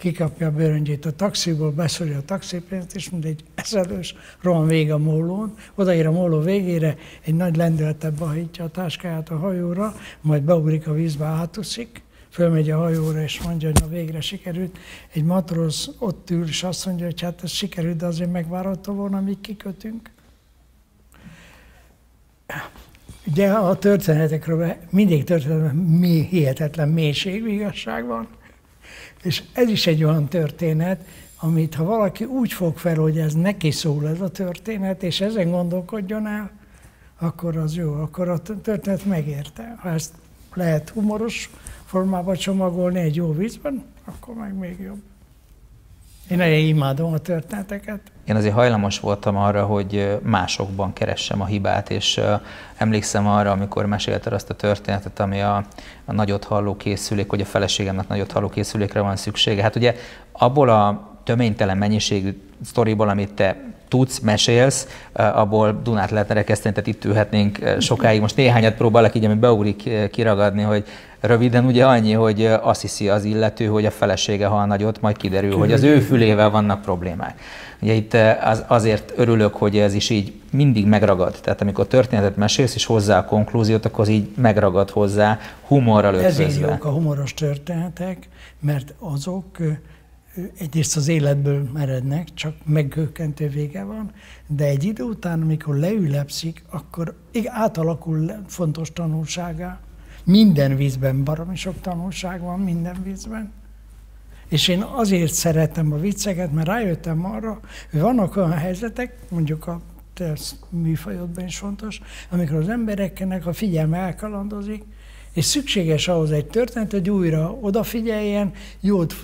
kikapja a bőröngyét a taxiból, beszorja a taxipénzt, és mindegy ezelős rohan vég a mólón, odaír a móló végére, egy nagy lendülettel behajtja a táskáját a hajóra, majd beugrik a vízbe, átuszik, fölmegy a hajóra, és mondja, hogy na végre sikerült. Egy matróz ott ül, és azt mondja, hogy hát ez sikerült, de azért megvárható volna, amíg kikötünk. Ugye a történetekről mindig történet, mi hihetetlen mélység, igazság van. És ez is egy olyan történet, amit ha valaki úgy fog fel, hogy ez neki szól ez a történet, és ezen gondolkodjon el, akkor az jó, akkor a történet megérte. Ha ezt lehet humoros formába csomagolni egy jó vízben, akkor meg még jobb. Én nagyon imádom a történeteket. Én azért hajlamos voltam arra, hogy másokban keressem a hibát, és emlékszem arra, amikor mesélted azt a történetet, ami a, a nagyot halló készülék, hogy a feleségemnek nagyot halló készülékre van szüksége. Hát ugye abból a töménytelen mennyiségű sztoriból, amit te tudsz, mesélsz, abból Dunát lehetne rekeszteni, tehát itt ülhetnénk sokáig. Most néhányat próbálok így, ami beugrik kiragadni, hogy röviden ugye annyi, hogy azt hiszi az illető, hogy a felesége hal nagyot, majd kiderül, hogy az ő fülével vannak problémák. Ugye itt az, azért örülök, hogy ez is így mindig megragad. Tehát amikor történetet mesélsz, és hozzá a konklúziót, akkor az így megragad hozzá, humorral ötvözve. Ezért jók a humoros történetek, mert azok egyrészt az életből merednek, csak megkökkentő vége van, de egy idő után, amikor leülepszik, akkor átalakul fontos tanulságá. Minden vízben baromi sok tanulság van, minden vízben. És én azért szeretem a vicceket, mert rájöttem arra, hogy vannak olyan helyzetek, mondjuk a te műfajodban is fontos, amikor az embereknek a figyelme elkalandozik, és szükséges ahhoz egy történet, hogy újra odafigyeljen, jót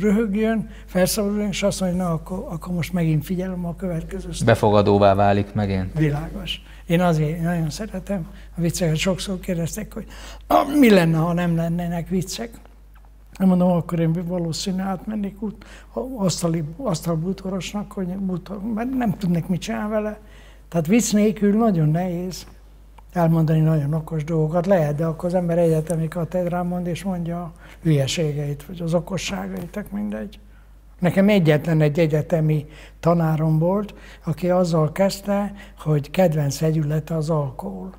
röhögjön, felszabaduljon, és azt mondja, na, akkor, akkor most megint figyelem a következő. Befogadóvá válik megint. Világos. Én azért nagyon szeretem a vicceket. Sokszor kérdeztek, hogy ah, mi lenne, ha nem lennének viccek. Nem mondom, akkor én valószínű átmennék út, asztali, asztalbútorosnak, hogy bútor, mert nem tudnék mit csinálni vele. Tehát vicc nélkül nagyon nehéz. Elmondani nagyon okos dolgokat. Lehet, de akkor az ember egyetemi katedrán mond, és mondja a hülyeségeit, vagy az okosságait, mindegy. Nekem egyetlen egy egyetemi tanárom volt, aki azzal kezdte, hogy kedvenc együlete az alkohol.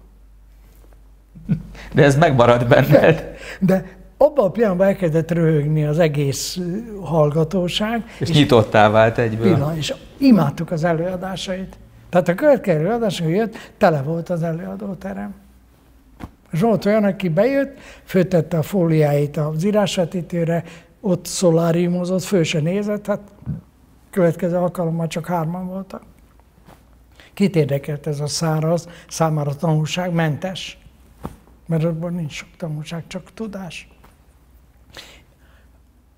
De ez megmaradt benned. De abban a pillanatban elkezdett röhögni az egész hallgatóság. És, és nyitottá vált egyből. Pillanat, és imádtuk az előadásait. Tehát a következő előadás, hogy jött, tele volt az előadóterem. És volt olyan, aki bejött, főtette a fóliáit az írásvetítőre, ott szoláriumozott, föl se nézett, hát következő alkalommal csak hárman voltak. Kit érdekelt ez a száraz, számára tanulság mentes? Mert abban nincs sok tanulság, csak tudás.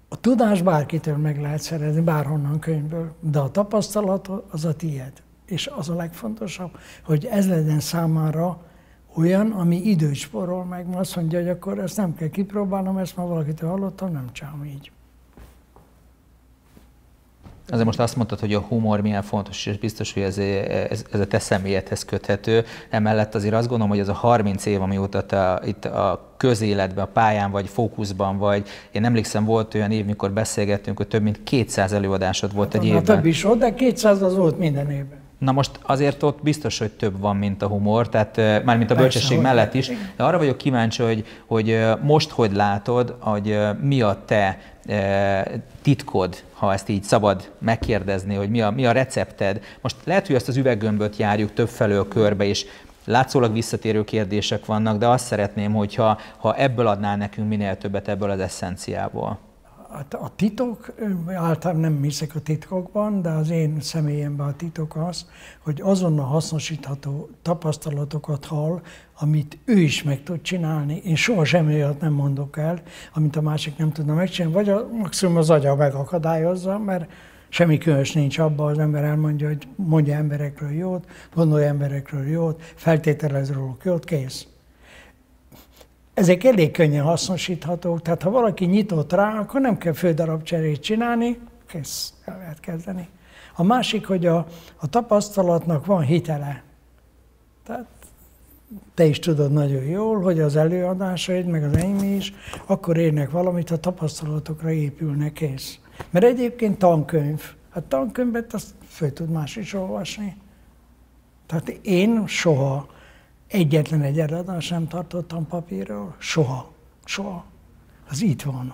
A tudás bárkitől meg lehet szerezni, bárhonnan könyvből, de a tapasztalat az a tiéd. És az a legfontosabb, hogy ez legyen számára olyan, ami időt sporol meg, mert azt mondja, hogy akkor ezt nem kell kipróbálnom, ezt már valakitől hallottam, nem csinálom így. Azért most azt mondtad, hogy a humor milyen fontos, és biztos, hogy ez, ez, ez a te személyedhez köthető. Emellett azért azt gondolom, hogy ez a 30 év, amióta te itt a közéletben, a pályán vagy fókuszban vagy, én emlékszem, volt olyan év, mikor beszélgettünk, hogy több mint 200 előadásod volt hát, egy évben. Több is volt, de 200 az volt minden évben. Na most azért ott biztos, hogy több van, mint a humor, tehát már mint a bölcsesség Persze, mellett is. De arra vagyok kíváncsi, hogy, hogy most hogy látod, hogy mi a te titkod, ha ezt így szabad megkérdezni, hogy mi a, mi a recepted. Most lehet, hogy ezt az üveggömböt járjuk több felől körbe, és látszólag visszatérő kérdések vannak, de azt szeretném, hogyha ha ebből adnál nekünk minél többet ebből az eszenciából. Hát a titok, általában nem hiszek a titkokban, de az én személyemben a titok az, hogy azonnal hasznosítható tapasztalatokat hall, amit ő is meg tud csinálni. Én soha semmi olyat nem mondok el, amit a másik nem tudna megcsinálni, vagy a, maximum az agya megakadályozza, mert semmi különös nincs abban, az ember elmondja, hogy mondja emberekről jót, gondolja emberekről jót, feltételez róluk jót, kész ezek elég könnyen hasznosíthatók, tehát ha valaki nyitott rá, akkor nem kell fődarabcserét csinálni, kész, el lehet kezdeni. A másik, hogy a, a tapasztalatnak van hitele. Tehát te is tudod nagyon jól, hogy az előadásaid, meg az enyém is, akkor érnek valamit, a tapasztalatokra épülnek kész. Mert egyébként tankönyv. A tankönyvet azt föl tud más is olvasni. Tehát én soha Egyetlen egy előadást nem tartottam papírról, soha, soha. Az itt van.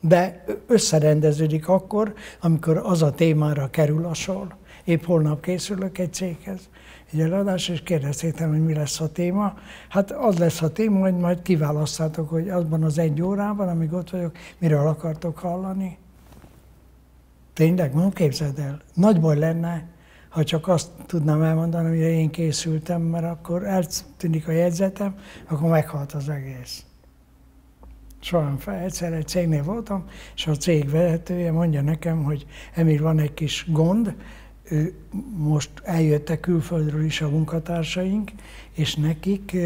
De összerendeződik akkor, amikor az a témára kerül a sor. Épp holnap készülök egy céghez, egy előadás, és kérdezték hogy mi lesz a téma. Hát az lesz a téma, hogy majd kiválasztátok, hogy azban az egy órában, amíg ott vagyok, miről akartok hallani. Tényleg, mondom, képzeld el, nagy baj lenne, ha csak azt tudnám elmondani, hogy én készültem, mert akkor eltűnik a jegyzetem, akkor meghalt az egész. Soha egyszer egy cégnél voltam, és a cég vezetője mondja nekem, hogy Emil, van egy kis gond, ő, most eljöttek külföldről is a munkatársaink, és nekik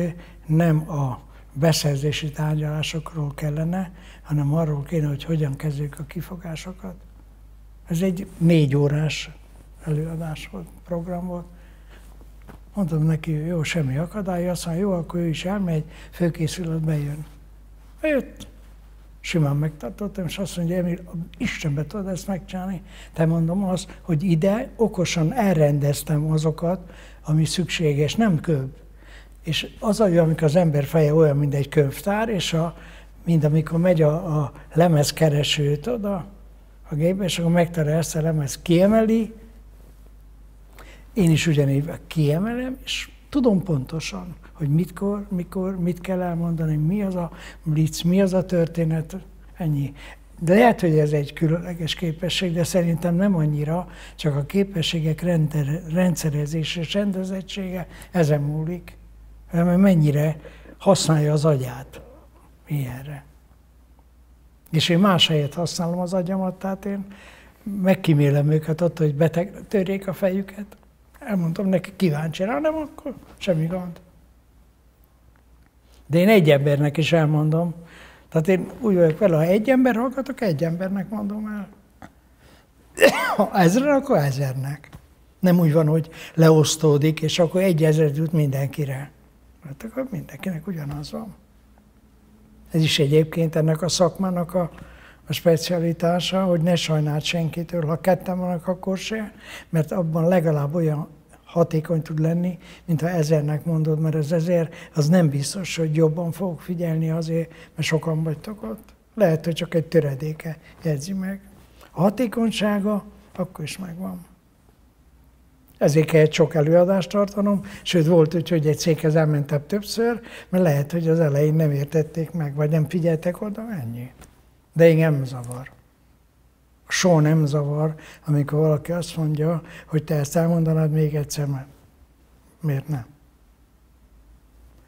nem a beszerzési tárgyalásokról kellene, hanem arról kéne, hogy hogyan kezdjük a kifogásokat. Ez egy négy órás előadás volt, program volt. Mondtam neki, jó, semmi akadály, azt mondja, jó, akkor ő is elmegy, főkészület bejön. Jött, simán megtartottam, és azt mondja, Emil, Istenbe tudod ezt megcsinálni? Te mondom azt, hogy ide okosan elrendeztem azokat, ami szükséges, nem köbb. És az a jó, amikor az ember feje olyan, mint egy könyvtár, és a, mint amikor megy a, a lemezkeresőt oda a gépbe, és akkor megtalálja ezt a lemez, kiemeli, én is ugyanígy kiemelem, és tudom pontosan, hogy mitkor, mikor, mit kell elmondani, mi az a blitz, mi az a történet, ennyi. De lehet, hogy ez egy különleges képesség, de szerintem nem annyira, csak a képességek rendszerezése és rendezettsége ezen múlik. Mert mennyire használja az agyát ilyenre. És én más helyet használom az agyamat, tehát én megkímélem őket ott, hogy beteg, törjék a fejüket. Elmondtam neki, kíváncsi rá, nem, akkor semmi gond. De én egy embernek is elmondom. Tehát én úgy vagyok vele, ha egy ember hallgatok, egy embernek mondom el. Ha ezre, akkor ezernek. Nem úgy van, hogy leosztódik, és akkor egy ezer jut mindenkire. Hát akkor mindenkinek ugyanaz van. Ez is egyébként ennek a szakmának a, a specialitása, hogy ne sajnált senkitől. Ha ketten vannak, akkor se, mert abban legalább olyan hatékony tud lenni, mint ha ezernek mondod, mert az ezer az nem biztos, hogy jobban fogok figyelni azért, mert sokan vagytok ott. Lehet, hogy csak egy töredéke jegyzi meg. A hatékonysága akkor is megvan. Ezért kellett sok előadást tartanom, sőt volt úgy, hogy egy céghez elmentem többször, mert lehet, hogy az elején nem értették meg, vagy nem figyeltek oda, ennyi. De én nem zavar. Soha nem zavar, amikor valaki azt mondja, hogy te ezt elmondanád még egyszer, mert miért nem?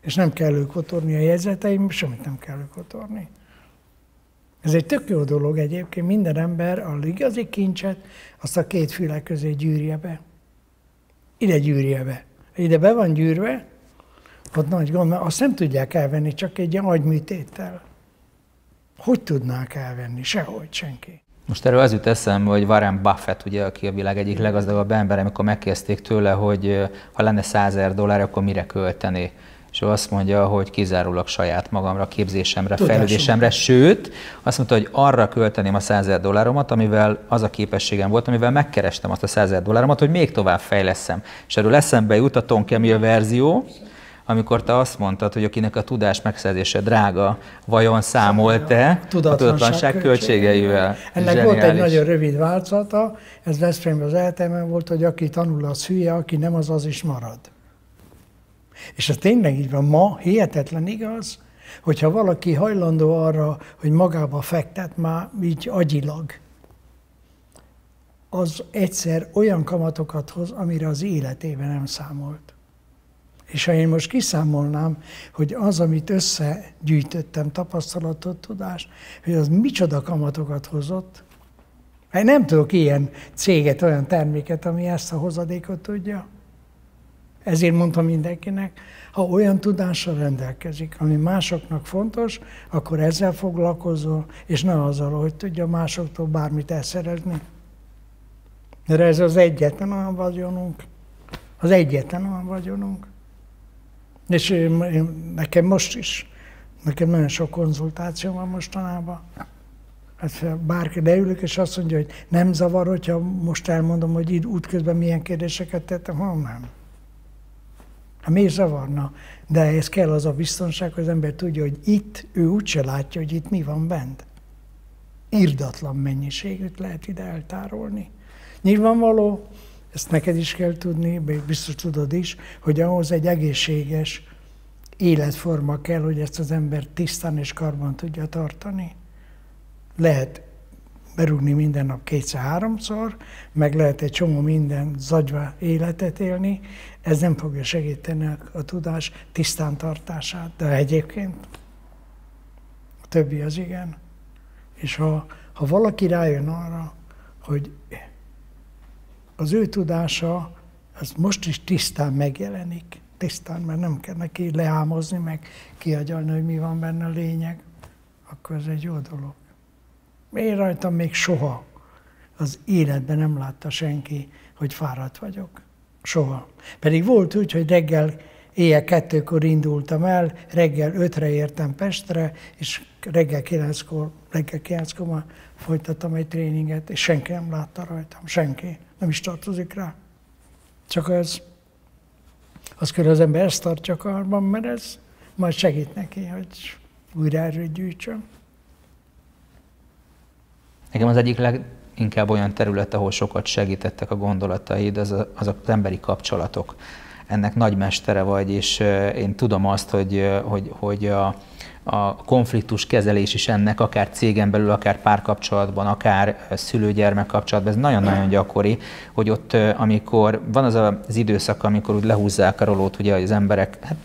És nem kell őkotorni a jegyzeteim, semmit nem kell őkotorni. Ez egy tök jó dolog egyébként, minden ember a igazi kincset azt a két füle közé gyűrje be. Ide gyűrje be. Ide be van gyűrve, ott nagy gond, mert azt nem tudják elvenni, csak egy agyműtéttel. Hogy tudnák elvenni? Sehogy senki. Most erről az jut eszembe, hogy Warren Buffett, ugye, aki a világ egyik leggazdagabb ember, amikor megkérdezték tőle, hogy ha lenne 100 dollár, akkor mire költeni? és ő azt mondja, hogy kizárólag saját magamra, képzésemre, Tudásunk. fejlődésemre, sőt, azt mondta, hogy arra költeném a 100 dolláromat, amivel az a képességem volt, amivel megkerestem azt a 100 dolláromat, hogy még tovább fejleszem. És erről eszembe jut a Camille verzió, amikor te azt mondtad, hogy akinek a tudás megszerzése drága, vajon számolt-e a tudatlanság költségeivel? Ennek Zseniális. volt egy nagyon rövid változata, ez Veszprémben az eltemen volt, hogy aki tanul, az hülye, aki nem, az az is marad. És ez tényleg így van. Ma hihetetlen igaz, hogyha valaki hajlandó arra, hogy magába fektet már így agyilag, az egyszer olyan kamatokat hoz, amire az életében nem számolt. És ha én most kiszámolnám, hogy az, amit összegyűjtöttem, tapasztalatot, tudást, hogy az micsoda kamatokat hozott, hát nem tudok ilyen céget, olyan terméket, ami ezt a hozadékot tudja. Ezért mondtam mindenkinek, ha olyan tudással rendelkezik, ami másoknak fontos, akkor ezzel foglalkozol, és ne azzal, hogy tudja másoktól bármit elszerezni. Mert ez az egyetlen olyan vagyonunk. Az egyetlen olyan vagyonunk. És én, nekem most is, nekem nagyon sok konzultáció van mostanában. Hát bárki leülök, és azt mondja, hogy nem zavar, hogyha most elmondom, hogy itt útközben milyen kérdéseket tettem, ha nem. Hát miért zavarna? De ez kell az a biztonság, hogy az ember tudja, hogy itt ő úgyse látja, hogy itt mi van bent. Irdatlan mennyiségűt lehet ide eltárolni. Nyilvánvaló, ezt neked is kell tudni, biztos tudod is, hogy ahhoz egy egészséges életforma kell, hogy ezt az ember tisztán és karban tudja tartani. Lehet berúgni minden nap kétszer-háromszor, meg lehet egy csomó minden zagyva életet élni, ez nem fogja segíteni a, tudás tisztántartását, de egyébként a többi az igen. És ha, ha valaki rájön arra, hogy az ő tudása az most is tisztán megjelenik, tisztán, mert nem kell neki leámozni, meg kiagyalni, hogy mi van benne a lényeg, akkor ez egy jó dolog. Én rajtam még soha az életben nem látta senki, hogy fáradt vagyok. Soha. Pedig volt úgy, hogy reggel éjjel kettőkor indultam el, reggel ötre értem Pestre, és reggel kilenckor, reggel kilenckor már folytattam egy tréninget, és senki nem látta rajtam, senki. Nem is tartozik rá. Csak az, az kell az ember ezt tartja karban, mert ez majd segít neki, hogy újra erőt gyűjtsön. Nekem az egyik leginkább olyan terület, ahol sokat segítettek a gondolataid, az, a, az az emberi kapcsolatok. Ennek nagy mestere vagy, és én tudom azt, hogy, hogy, hogy a, a konfliktus kezelés is ennek, akár cégen belül, akár párkapcsolatban, akár szülő-gyermek kapcsolatban, ez nagyon-nagyon gyakori, hogy ott, amikor van az az időszak, amikor úgy lehúzzák a rolót, ugye az emberek, hát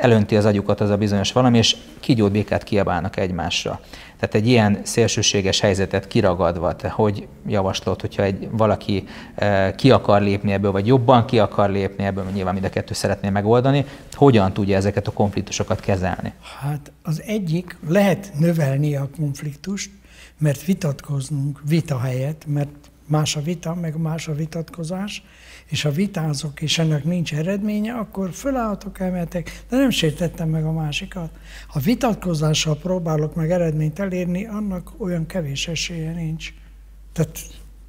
elönti az agyukat az a bizonyos valami, és kígyót békát kiabálnak egymásra. Tehát egy ilyen szélsőséges helyzetet kiragadva, te hogy javaslod, hogyha egy, valaki e, ki akar lépni ebből, vagy jobban ki akar lépni ebből, mert nyilván mind a kettő szeretné megoldani, hogyan tudja ezeket a konfliktusokat kezelni? Hát az egyik lehet növelni a konfliktust, mert vitatkoznunk vita helyett, mert más a vita, meg más a vitatkozás, és ha vitázok, és ennek nincs eredménye, akkor fölállhatok, elmehetek, de nem sértettem meg a másikat. Ha vitatkozással próbálok meg eredményt elérni, annak olyan kevés esélye nincs. Tehát,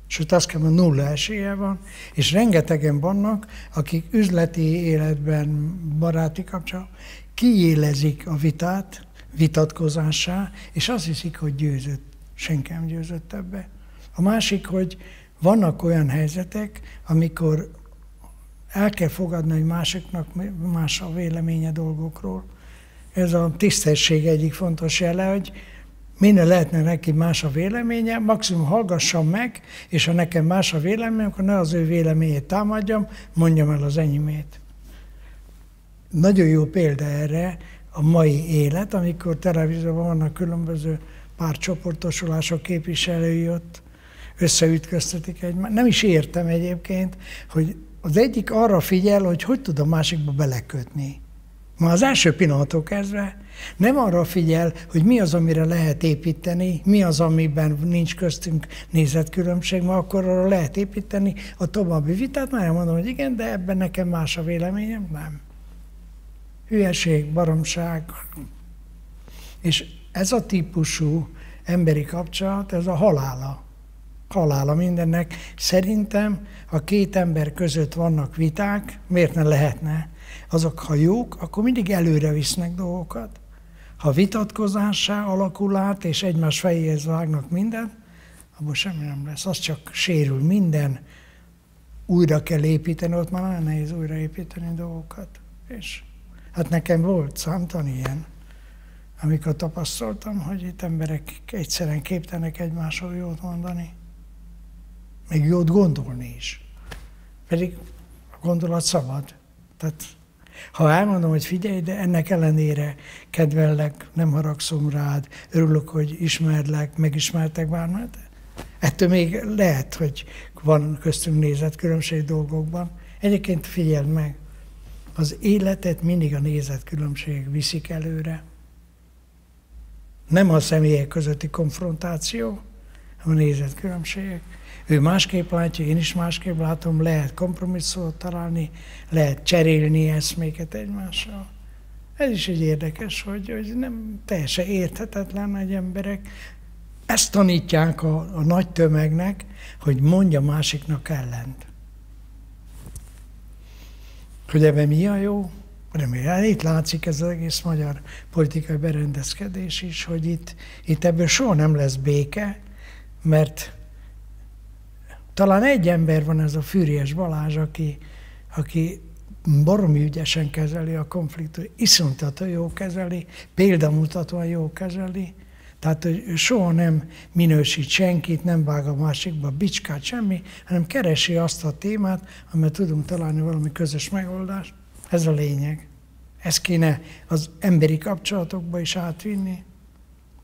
sőt azt kell mondani, nulla esélye van, és rengetegen vannak, akik üzleti életben, baráti kapcsolatban kiélezik a vitát, vitatkozássá, és azt hiszik, hogy győzött. Senki nem győzött ebbe. A másik, hogy vannak olyan helyzetek, amikor el kell fogadni, hogy másiknak más a véleménye dolgokról. Ez a tisztesség egyik fontos jele, hogy minél lehetne neki más a véleménye, maximum hallgassam meg, és ha nekem más a véleménye, akkor ne az ő véleményét támadjam, mondjam el az enyémét. Nagyon jó példa erre a mai élet, amikor televízióban vannak különböző párcsoportosulások képviselői ott, összeütköztetik egymást. Nem is értem egyébként, hogy az egyik arra figyel, hogy hogy tud a másikba belekötni. Ma az első pillanatok kezdve nem arra figyel, hogy mi az, amire lehet építeni, mi az, amiben nincs köztünk nézetkülönbség, ma akkor arra lehet építeni a további vitát, már mondom, hogy igen, de ebben nekem más a véleményem, nem. Hülyeség, baromság. És ez a típusú emberi kapcsolat, ez a halála halála mindennek. Szerintem, ha két ember között vannak viták, miért ne lehetne? Azok, ha jók, akkor mindig előre visznek dolgokat. Ha vitatkozássá alakul át, és egymás fejéhez vágnak mindent, abból semmi nem lesz. Az csak sérül minden. Újra kell építeni, ott már nagyon nehéz újraépíteni dolgokat. És hát nekem volt számtalan ilyen, amikor tapasztaltam, hogy itt emberek egyszerűen képtelenek egymásról jót mondani még jót gondolni is. Pedig a gondolat szabad. Tehát ha elmondom, hogy figyelj, de ennek ellenére kedvellek, nem haragszom rád, örülök, hogy ismerlek, megismertek bármit, ettől még lehet, hogy van köztünk nézetkülönbség dolgokban. Egyébként figyeld meg, az életet mindig a nézetkülönbség viszik előre. Nem a személyek közötti konfrontáció, hanem a nézetkülönbségek. Ő másképp látja, én is másképp látom, lehet kompromisszumot találni, lehet cserélni eszméket egymással. Ez is egy érdekes, hogy, hogy nem teljesen érthetetlen, hogy emberek ezt tanítják a, a nagy tömegnek, hogy mondja másiknak ellent. Hogy ebben mi a jó? Remélem, itt látszik ez az egész magyar politikai berendezkedés is, hogy itt, itt ebből soha nem lesz béke, mert talán egy ember van ez a Fűries Balázs, aki, aki baromi ügyesen kezeli a konfliktus, iszonyatosan jó kezeli, példamutatóan jó kezeli, tehát, hogy soha nem minősít senkit, nem vág a másikba bicskát, semmi, hanem keresi azt a témát, amivel tudunk találni valami közös megoldást. Ez a lényeg. Ezt kéne az emberi kapcsolatokba is átvinni.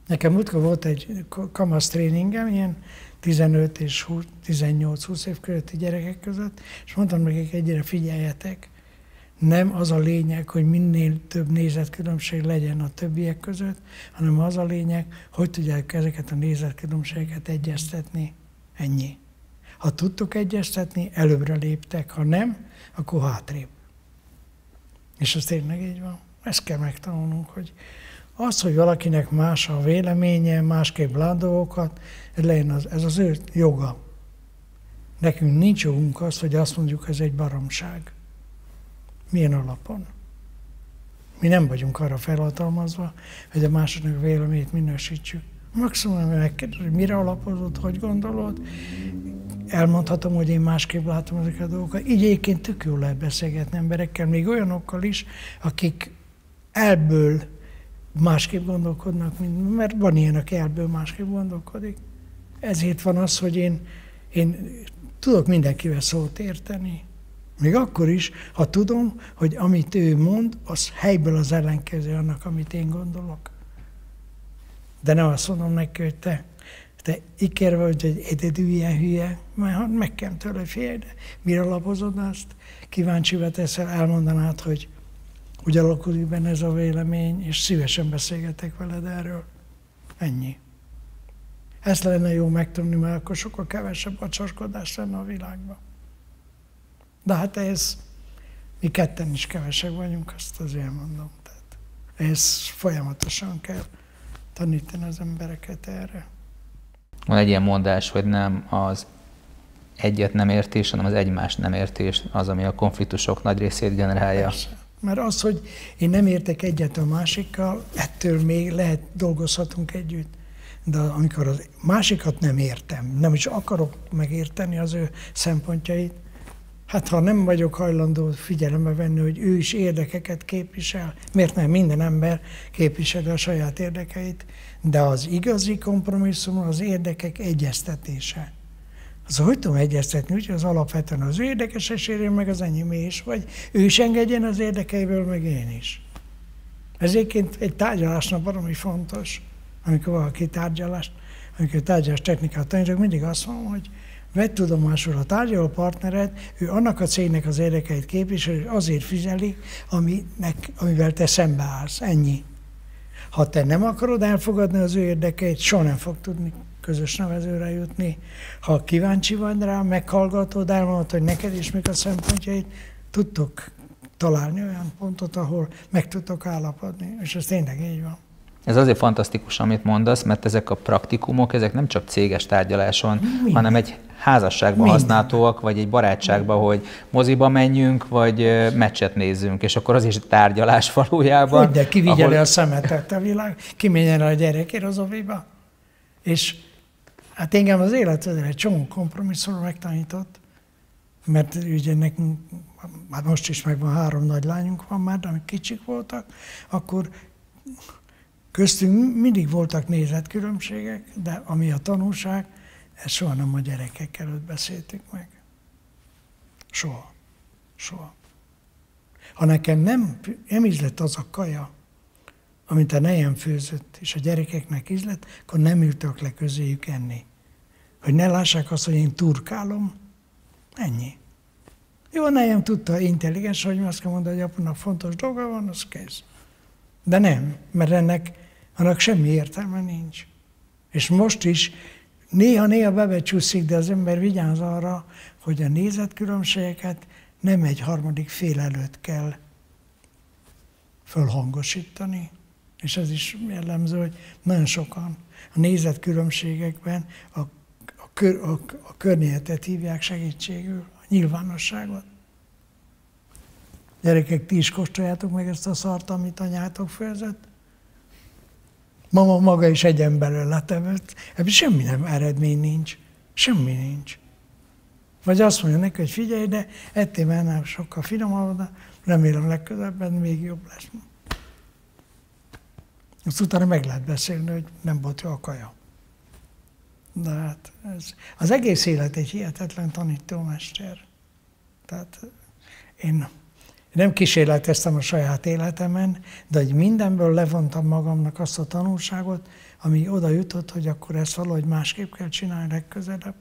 Nekem múltkor volt egy kamasz tréningem, ilyen 15 és 18-20 év közötti gyerekek között, és mondtam nekik egyre figyeljetek, nem az a lényeg, hogy minél több nézetkülönbség legyen a többiek között, hanem az a lényeg, hogy tudják ezeket a nézetkülönbségeket egyeztetni. Ennyi. Ha tudtuk egyeztetni, előbbre léptek, ha nem, akkor hátrébb. És ez tényleg így van. Ezt kell megtanulnunk, hogy az, hogy valakinek más a véleménye, másképp lát dolgokat, az, ez az ő joga. Nekünk nincs jogunk az, hogy azt mondjuk, ez egy baromság. Milyen alapon? Mi nem vagyunk arra felhatalmazva, hogy a másodnak véleményét minősítsük. Maximum megkérdez, hogy mire alapozott, hogy gondolod. Elmondhatom, hogy én másképp látom ezeket a dolgokat. Így egyébként tök jól lehet beszélgetni emberekkel, még olyanokkal is, akik elből másképp gondolkodnak, mint, mert van ilyen, aki elből másképp gondolkodik. Ezért van az, hogy én, én tudok mindenkivel szót érteni. Még akkor is, ha tudom, hogy amit ő mond, az helyből az ellenkező annak, amit én gondolok. De nem azt mondom neki, hogy te, te ikerve vagy, hogy egyedül ilyen hülye, mert meg kell tőle félni. Mire lapozod azt? Kíváncsi teszel, elmondanád, hogy hogy benne ez a vélemény, és szívesen beszélgetek veled erről. Ennyi. Ezt lenne jó megtudni, mert akkor sokkal kevesebb vacsarkodás lenne a világban. De hát ez, mi ketten is kevesek vagyunk, azt azért mondom. Tehát ez folyamatosan kell tanítani az embereket erre. Van egy ilyen mondás, hogy nem az egyet nem értés, hanem az egymást nem értés az, ami a konfliktusok nagy részét generálja. Persze. Mert az, hogy én nem értek egyet a másikkal, ettől még lehet dolgozhatunk együtt. De amikor a másikat nem értem, nem is akarok megérteni az ő szempontjait, hát ha nem vagyok hajlandó figyelembe venni, hogy ő is érdekeket képvisel, miért nem minden ember képviseli a saját érdekeit, de az igazi kompromisszum az érdekek egyeztetése. Az hogy tudom egyeztetni, úgyhogy az alapvetően az ő érdekes esérjen, meg az enyém is, vagy ő is engedjen az érdekeiből, meg én is. Ez egyébként egy tárgyalásnak valami fontos, amikor valaki tárgyalást, amikor tárgyalás technikát tanítok, mindig azt mondom, hogy vett tudomásul a tárgyaló partnered, ő annak a cégnek az érdekeit képvisel, és azért fizeli, aminek, amivel te szembeállsz. Ennyi. Ha te nem akarod elfogadni az ő érdekeit, soha nem fog tudni közös nevezőre jutni. Ha kíváncsi vagy rá, meghallgatod, elmondod, hogy neked is mik a szempontjaid, tudtok találni olyan pontot, ahol meg tudtok állapodni. És ez tényleg így van. Ez azért fantasztikus, amit mondasz, mert ezek a praktikumok, ezek nem csak céges tárgyaláson, Minden. hanem egy házasságban Minden. használhatóak, vagy egy barátságban, hogy moziba menjünk, vagy meccset nézzünk, és akkor az is tárgyalás valójában. De kivigyeli ahol... a szemetet a világ, kimenjen a gyerekért az oviba. És hát engem az élet egy csomó kompromisszumra megtanított, mert ugye nekünk, már most is megvan három nagy lányunk van már, de amik kicsik voltak, akkor köztünk mindig voltak nézetkülönbségek, de ami a tanulság, ezt soha nem a gyerekek előtt beszéltük meg. Soha. Soha. Ha nekem nem, nem ízlett az a kaja, amit a nejem főzött, és a gyerekeknek ízlett, akkor nem ültök le közéjük enni. Hogy ne lássák azt, hogy én turkálom. Ennyi. Jó, a nejem tudta intelligens, hogy azt kell mondani, hogy apunak fontos dolga van, az kész. De nem, mert ennek, annak semmi értelme nincs. És most is Néha-néha bebecsúszik, de az ember vigyáz arra, hogy a nézetkülönbségeket nem egy harmadik fél előtt kell fölhangosítani. És ez is jellemző, hogy nagyon sokan a nézetkülönbségekben a, a, kör, a, a környezetet hívják segítségül, a nyilvánosságot. Gyerekek, ti is kóstoljátok meg ezt a szart, amit anyátok főzött? Mama maga is egyen belőle tevett. Ebből semmi nem eredmény nincs. Semmi nincs. Vagy azt mondja neki, hogy figyelj, de ettél már sokkal finomabb, remélem legközelebben még jobb lesz. Azt utána meg lehet beszélni, hogy nem volt jó a kaja. De hát ez, az egész élet egy hihetetlen tanítómester. Tehát én nem kísérleteztem a saját életemen, de hogy mindenből levontam magamnak azt a tanulságot, ami oda jutott, hogy akkor ezt valahogy másképp kell csinálni legközelebb.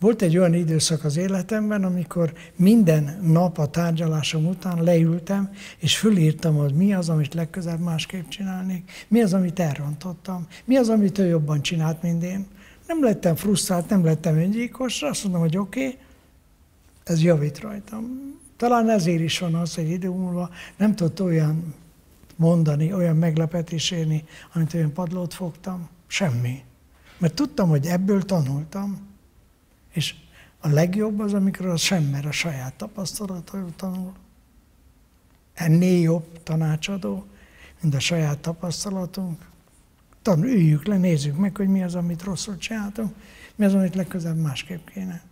Volt egy olyan időszak az életemben, amikor minden nap a tárgyalásom után leültem, és fölírtam, hogy mi az, amit legközelebb másképp csinálnék, mi az, amit elrontottam, mi az, amit ő jobban csinált, mint én. Nem lettem frusztrált, nem lettem öngyilkos, azt mondom, hogy oké, okay, ez javít rajtam. Talán ezért is van az, hogy idő múlva nem tudott olyan mondani, olyan meglepetés érni, amit olyan padlót fogtam. Semmi. Mert tudtam, hogy ebből tanultam. És a legjobb az, amikor a semmer a saját tapasztalatáról tanul. Ennél jobb tanácsadó, mint a saját tapasztalatunk. Tanuljük le, nézzük meg, hogy mi az, amit rosszul csináltunk, mi az, amit legközelebb másképp kéne.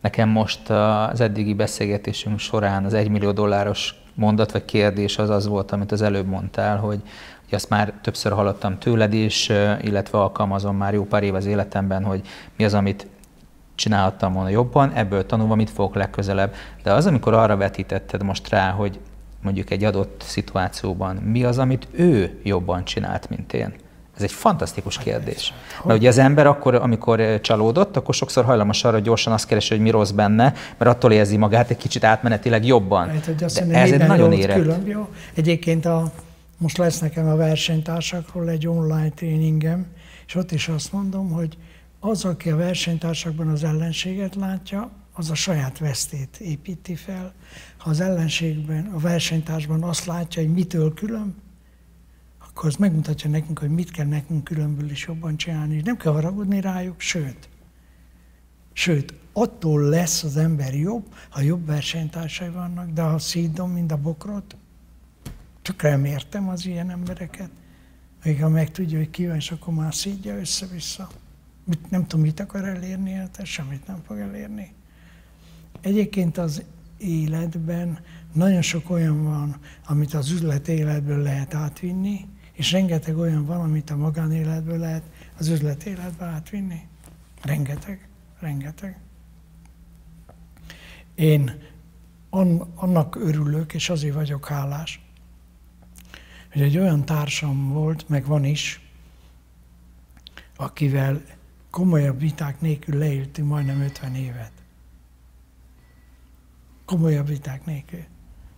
Nekem most az eddigi beszélgetésünk során az egymillió dolláros mondat vagy kérdés az az volt, amit az előbb mondtál, hogy azt már többször hallottam tőled is, illetve alkalmazom már jó pár év az életemben, hogy mi az, amit csinálhattam volna jobban, ebből tanulva mit fogok legközelebb. De az, amikor arra vetítetted most rá, hogy mondjuk egy adott szituációban mi az, amit ő jobban csinált, mint én, ez egy fantasztikus kérdés. Mert ugye az ember akkor, amikor csalódott, akkor sokszor hajlamos arra, hogy gyorsan azt keresi, hogy mi rossz benne, mert attól érzi magát egy kicsit átmenetileg jobban. Hát, hogy azt De ez egy nagyon érett. Külön, jó. Egyébként a, Most lesz nekem a versenytársakról egy online tréningem, és ott is azt mondom, hogy az, aki a versenytársakban az ellenséget látja, az a saját vesztét építi fel. Ha az ellenségben, a versenytársban azt látja, hogy mitől külön, akkor az megmutatja nekünk, hogy mit kell nekünk különből is jobban csinálni. És nem kell haragudni rájuk, sőt, sőt, attól lesz az ember jobb, ha jobb versenytársai vannak, de ha szídom, mint a bokrot, csak nem értem az ilyen embereket. Még ha meg tudja, hogy és akkor már szídja össze-vissza. Mit, nem tudom, mit akar elérni, hát semmit nem fog elérni. Egyébként az életben nagyon sok olyan van, amit az üzlet életből lehet átvinni, és rengeteg olyan van, amit a magánéletből lehet az üzlet életbe átvinni. Rengeteg, rengeteg. Én annak örülök, és azért vagyok hálás, hogy egy olyan társam volt, meg van is, akivel komolyabb viták nélkül leéltünk majdnem 50 évet. Komolyabb viták nélkül.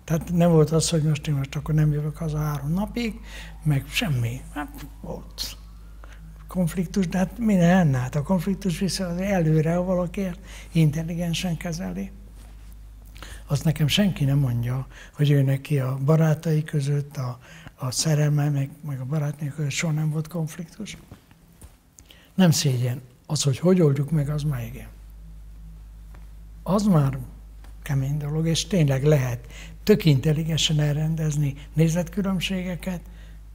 Tehát nem volt az, hogy most én most akkor nem jövök haza három napig, meg semmi. Hát volt konfliktus, de hát minden hát a konfliktus vissza előre, ha valakiért intelligensen kezeli. Azt nekem senki nem mondja, hogy ő neki a barátai között, a, a szerelme, meg, a barátnők között soha nem volt konfliktus. Nem szégyen. Az, hogy hogy oldjuk meg, az már igen. Az már kemény dolog, és tényleg lehet tök intelligensen elrendezni nézetkülönbségeket,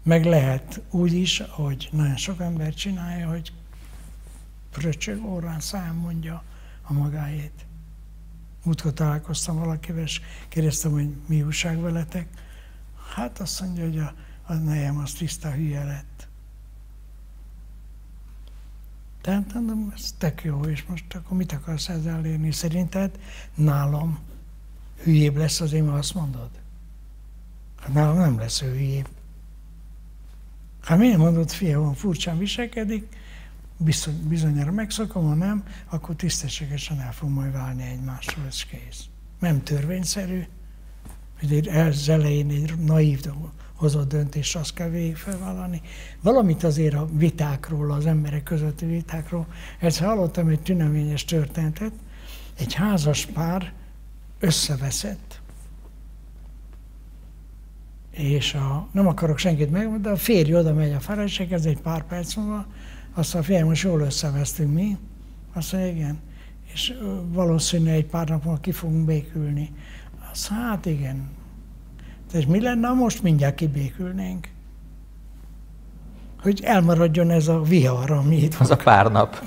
meg lehet úgy is, hogy nagyon sok ember csinálja, hogy fröcsög orrán szám mondja a magáét. Múltkor találkoztam valakivel, és kérdeztem, hogy mi újság veletek. Hát azt mondja, hogy a, a nejem az tiszta hülye lett. Tehát mondom, ez tök jó, és most akkor mit akarsz ezzel elérni? Szerinted nálam hülyébb lesz az én, azt mondod? Hát nálam nem lesz ő hülyébb. Hát miért mondod, fia, van furcsán viselkedik, bizony, bizonyára megszokom, ha nem, akkor tisztességesen el fog majd válni egymásról, ez kész. Nem törvényszerű, hogy az elején egy naív hozott döntést azt kell végig felvállalni. Valamit azért a vitákról, az emberek közötti vitákról, egyszer hallottam egy tüneményes történetet, egy házas pár összeveszett, és a, nem akarok senkit meg, de a férj oda megy a ez egy pár perc múlva, azt mondja, fiam, most jól összevesztünk mi. Azt mondja, igen. És valószínűleg egy pár nap múlva ki fogunk békülni. Azt hát igen. És mi lenne, most mindjárt kibékülnénk? Hogy elmaradjon ez a vihar, ami itt Az van. a pár nap.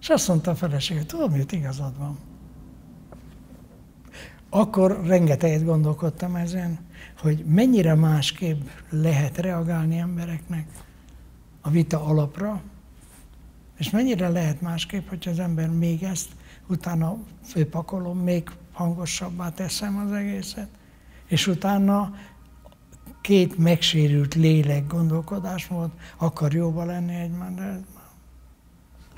És azt mondta a felesége, tudom, hogy igazad van. Akkor rengeteget gondolkodtam ezen, hogy mennyire másképp lehet reagálni embereknek a vita alapra, és mennyire lehet másképp, hogy az ember még ezt utána főpakolom, még hangosabbá teszem az egészet, és utána két megsérült lélek gondolkodásmód akar jóba lenni egymással.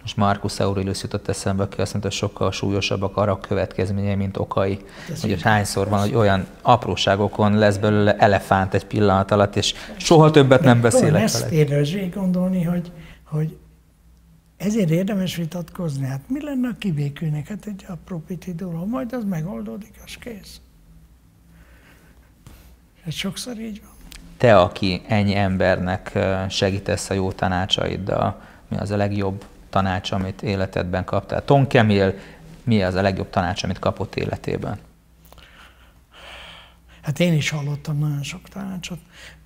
Most Marcus Aurelius jutott eszembe, aki azt mondta, hogy sokkal súlyosabbak arra a következményei, mint okai. Ez hogy hányszor van, hogy olyan apróságokon lesz belőle elefánt egy pillanat alatt, és soha többet nem beszélek vele. Ezt érdemes gondolni, hogy, hogy ezért érdemes vitatkozni. Hát mi lenne a kibékülnek? Hát egy apró piti dolog, majd az megoldódik, az kész. Ez sokszor így van. Te, aki ennyi embernek segítesz a jó tanácsaiddal, mi az a legjobb tanács, amit életedben kaptál? Tom Kemil, mi az a legjobb tanács, amit kapott életében? Hát én is hallottam nagyon sok tanácsot.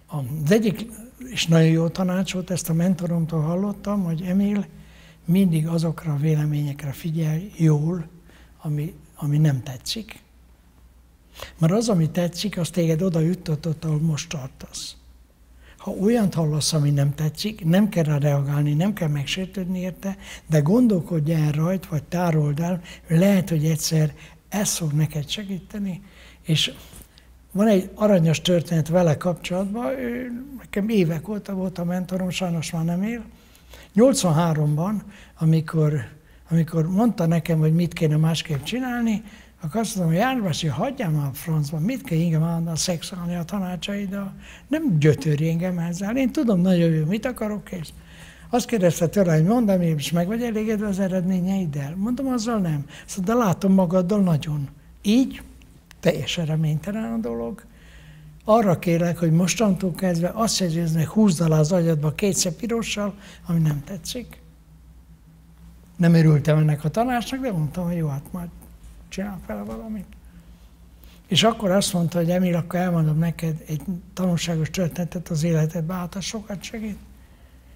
Az egyik, és nagyon jó tanácsot, ezt a mentoromtól hallottam, hogy Emil, mindig azokra a véleményekre figyelj jól, ami, ami nem tetszik. Mert az, ami tetszik, az téged oda juttatott, ahol most tartasz. Ha olyant hallasz, ami nem tetszik, nem kell rá reagálni, nem kell megsértődni érte, de gondolkodj el rajt, vagy tárold el, lehet, hogy egyszer ez fog neked segíteni, és van egy aranyos történet vele kapcsolatban, ő, nekem évek óta volt a mentorom, sajnos már nem él. 83-ban, amikor, amikor mondta nekem, hogy mit kéne másképp csinálni, akkor azt mondom, hogy hogy hagyjál már a francba, mit kell engem állandóan szexuálni a tanácsaiddal, nem gyötörj engem ezzel, én tudom nagyon jó, mit akarok, és azt kérdezte tőle, hogy mondom, én is meg vagy elégedve az eredményeiddel? Mondom, azzal nem. Szóval, de látom magaddal nagyon. Így teljesen reménytelen a dolog. Arra kérlek, hogy mostantól kezdve azt jegyeznek, húzd alá az agyadba kétszer pirossal, ami nem tetszik. Nem örültem ennek a tanácsnak, de mondtam, hogy jó, hát majd csinálok vele valamit. És akkor azt mondta, hogy Emil, akkor elmondom neked egy tanulságos történetet az életedbe, hát az sokat segít.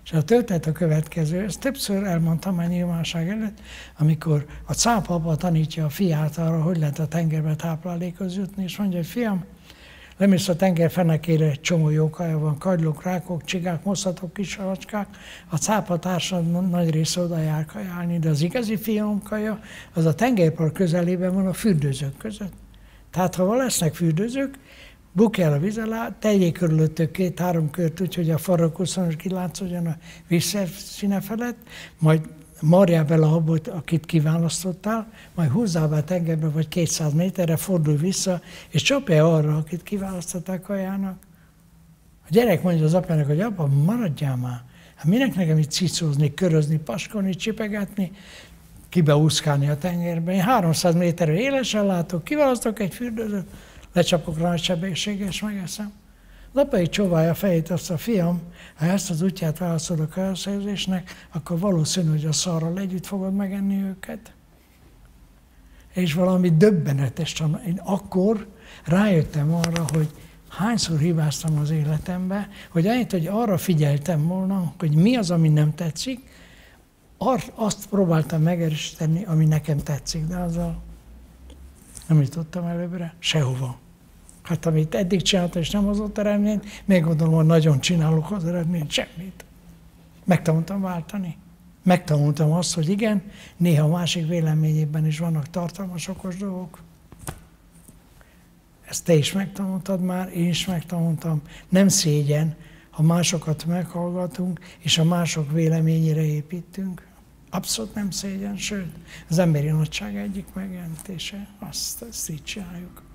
És a történet a következő, ezt többször elmondtam már nyilvánosság előtt, amikor a cápapa tanítja a fiát arra, hogy lehet a tengerbe táplálékhoz jutni, és mondja, hogy fiam, lemész a tenger fenekére, egy csomó jó kaja van, kagylók, rákok, csigák, mosszatok, kis halacskák, a cápa társad nagy része oda jár kajálni, de az igazi fiamkaja, az a tengerpart közelében van a fürdőzők között. Tehát ha lesznek fürdőzők, bukj el a víz alá, tegyék körülöttük két-három kört úgy, hogy a farrakuszon kilátszódjon a vízszíne felett, majd marjál bele abból, akit kiválasztottál, majd húzzál be tengerbe, vagy 200 méterre, fordulj vissza, és csapja arra, akit kiválasztották kajának. A gyerek mondja az apjának, hogy apa, maradjál már. Hát minek nekem itt cicózni, körözni, paskolni, csipegetni, kibeúszkálni a tengerbe. Én 300 méterre élesen látok, kiválasztok egy fürdőzőt, lecsapok rá a sebességgel, és megeszem. Lapai csóválja a fejét, azt a fiam, ha ezt az útját választod a kajaszerzésnek, akkor valószínű, hogy a szarral együtt fogod megenni őket. És valami döbbenetes Én akkor rájöttem arra, hogy hányszor hibáztam az életembe, hogy annyit, hogy arra figyeltem volna, hogy mi az, ami nem tetszik, azt próbáltam megerősíteni, ami nekem tetszik, de azzal nem jutottam előbbre, sehova. Hát amit eddig csináltam, és nem hozott eredményt, még gondolom, hogy nagyon csinálok az eredményt, semmit. Megtanultam váltani. Megtanultam azt, hogy igen, néha a másik véleményében is vannak tartalmas, okos dolgok. Ezt te is megtanultad már, én is megtanultam. Nem szégyen, ha másokat meghallgatunk, és a mások véleményére építünk. Abszolút nem szégyen, sőt, az emberi nagyság egyik megjelentése. Azt, azt így csináljuk.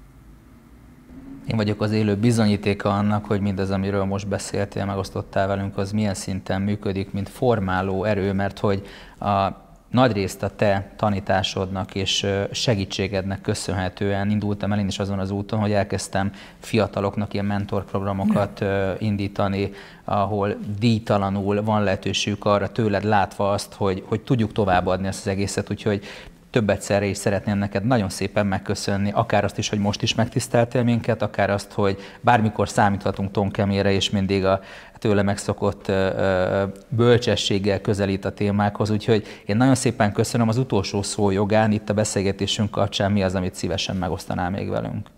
Én vagyok az élő bizonyítéka annak, hogy mindez, amiről most beszéltél, megosztottál velünk, az milyen szinten működik, mint formáló erő, mert hogy a nagyrészt a te tanításodnak és segítségednek köszönhetően indultam el én is azon az úton, hogy elkezdtem fiataloknak ilyen mentorprogramokat ja. indítani, ahol díjtalanul van lehetőségük arra tőled látva azt, hogy, hogy tudjuk továbbadni ezt az egészet, úgyhogy több egyszerre is szeretném neked nagyon szépen megköszönni, akár azt is, hogy most is megtiszteltél minket, akár azt, hogy bármikor számíthatunk Tonkemére, és mindig a tőle megszokott bölcsességgel közelít a témákhoz. Úgyhogy én nagyon szépen köszönöm az utolsó szó jogán, itt a beszélgetésünk kapcsán mi az, amit szívesen megosztanál még velünk.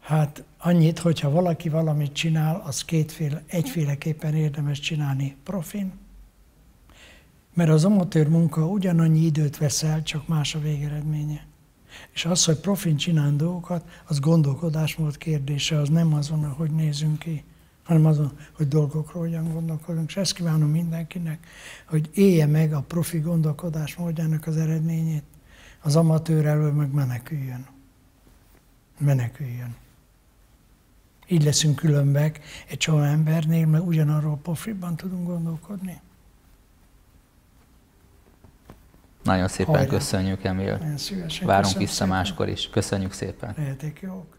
Hát annyit, hogyha valaki valamit csinál, az kétféle, egyféleképpen érdemes csinálni profin, mert az amatőr munka ugyanannyi időt vesz el, csak más a végeredménye. És az, hogy profin csinál dolgokat, az gondolkodásmód kérdése, az nem azon, hogy nézünk ki, hanem azon, hogy dolgokról hogyan gondolkodunk. És ezt kívánom mindenkinek, hogy élje meg a profi gondolkodásmódjának az eredményét, az amatőr elől meg meneküljön. Meneküljön. Így leszünk különbek egy csomó embernél, mert ugyanarról profiban tudunk gondolkodni. Nagyon szépen Hajrá. köszönjük, Emil. Várunk vissza máskor is. Köszönjük szépen. Lehetek jók.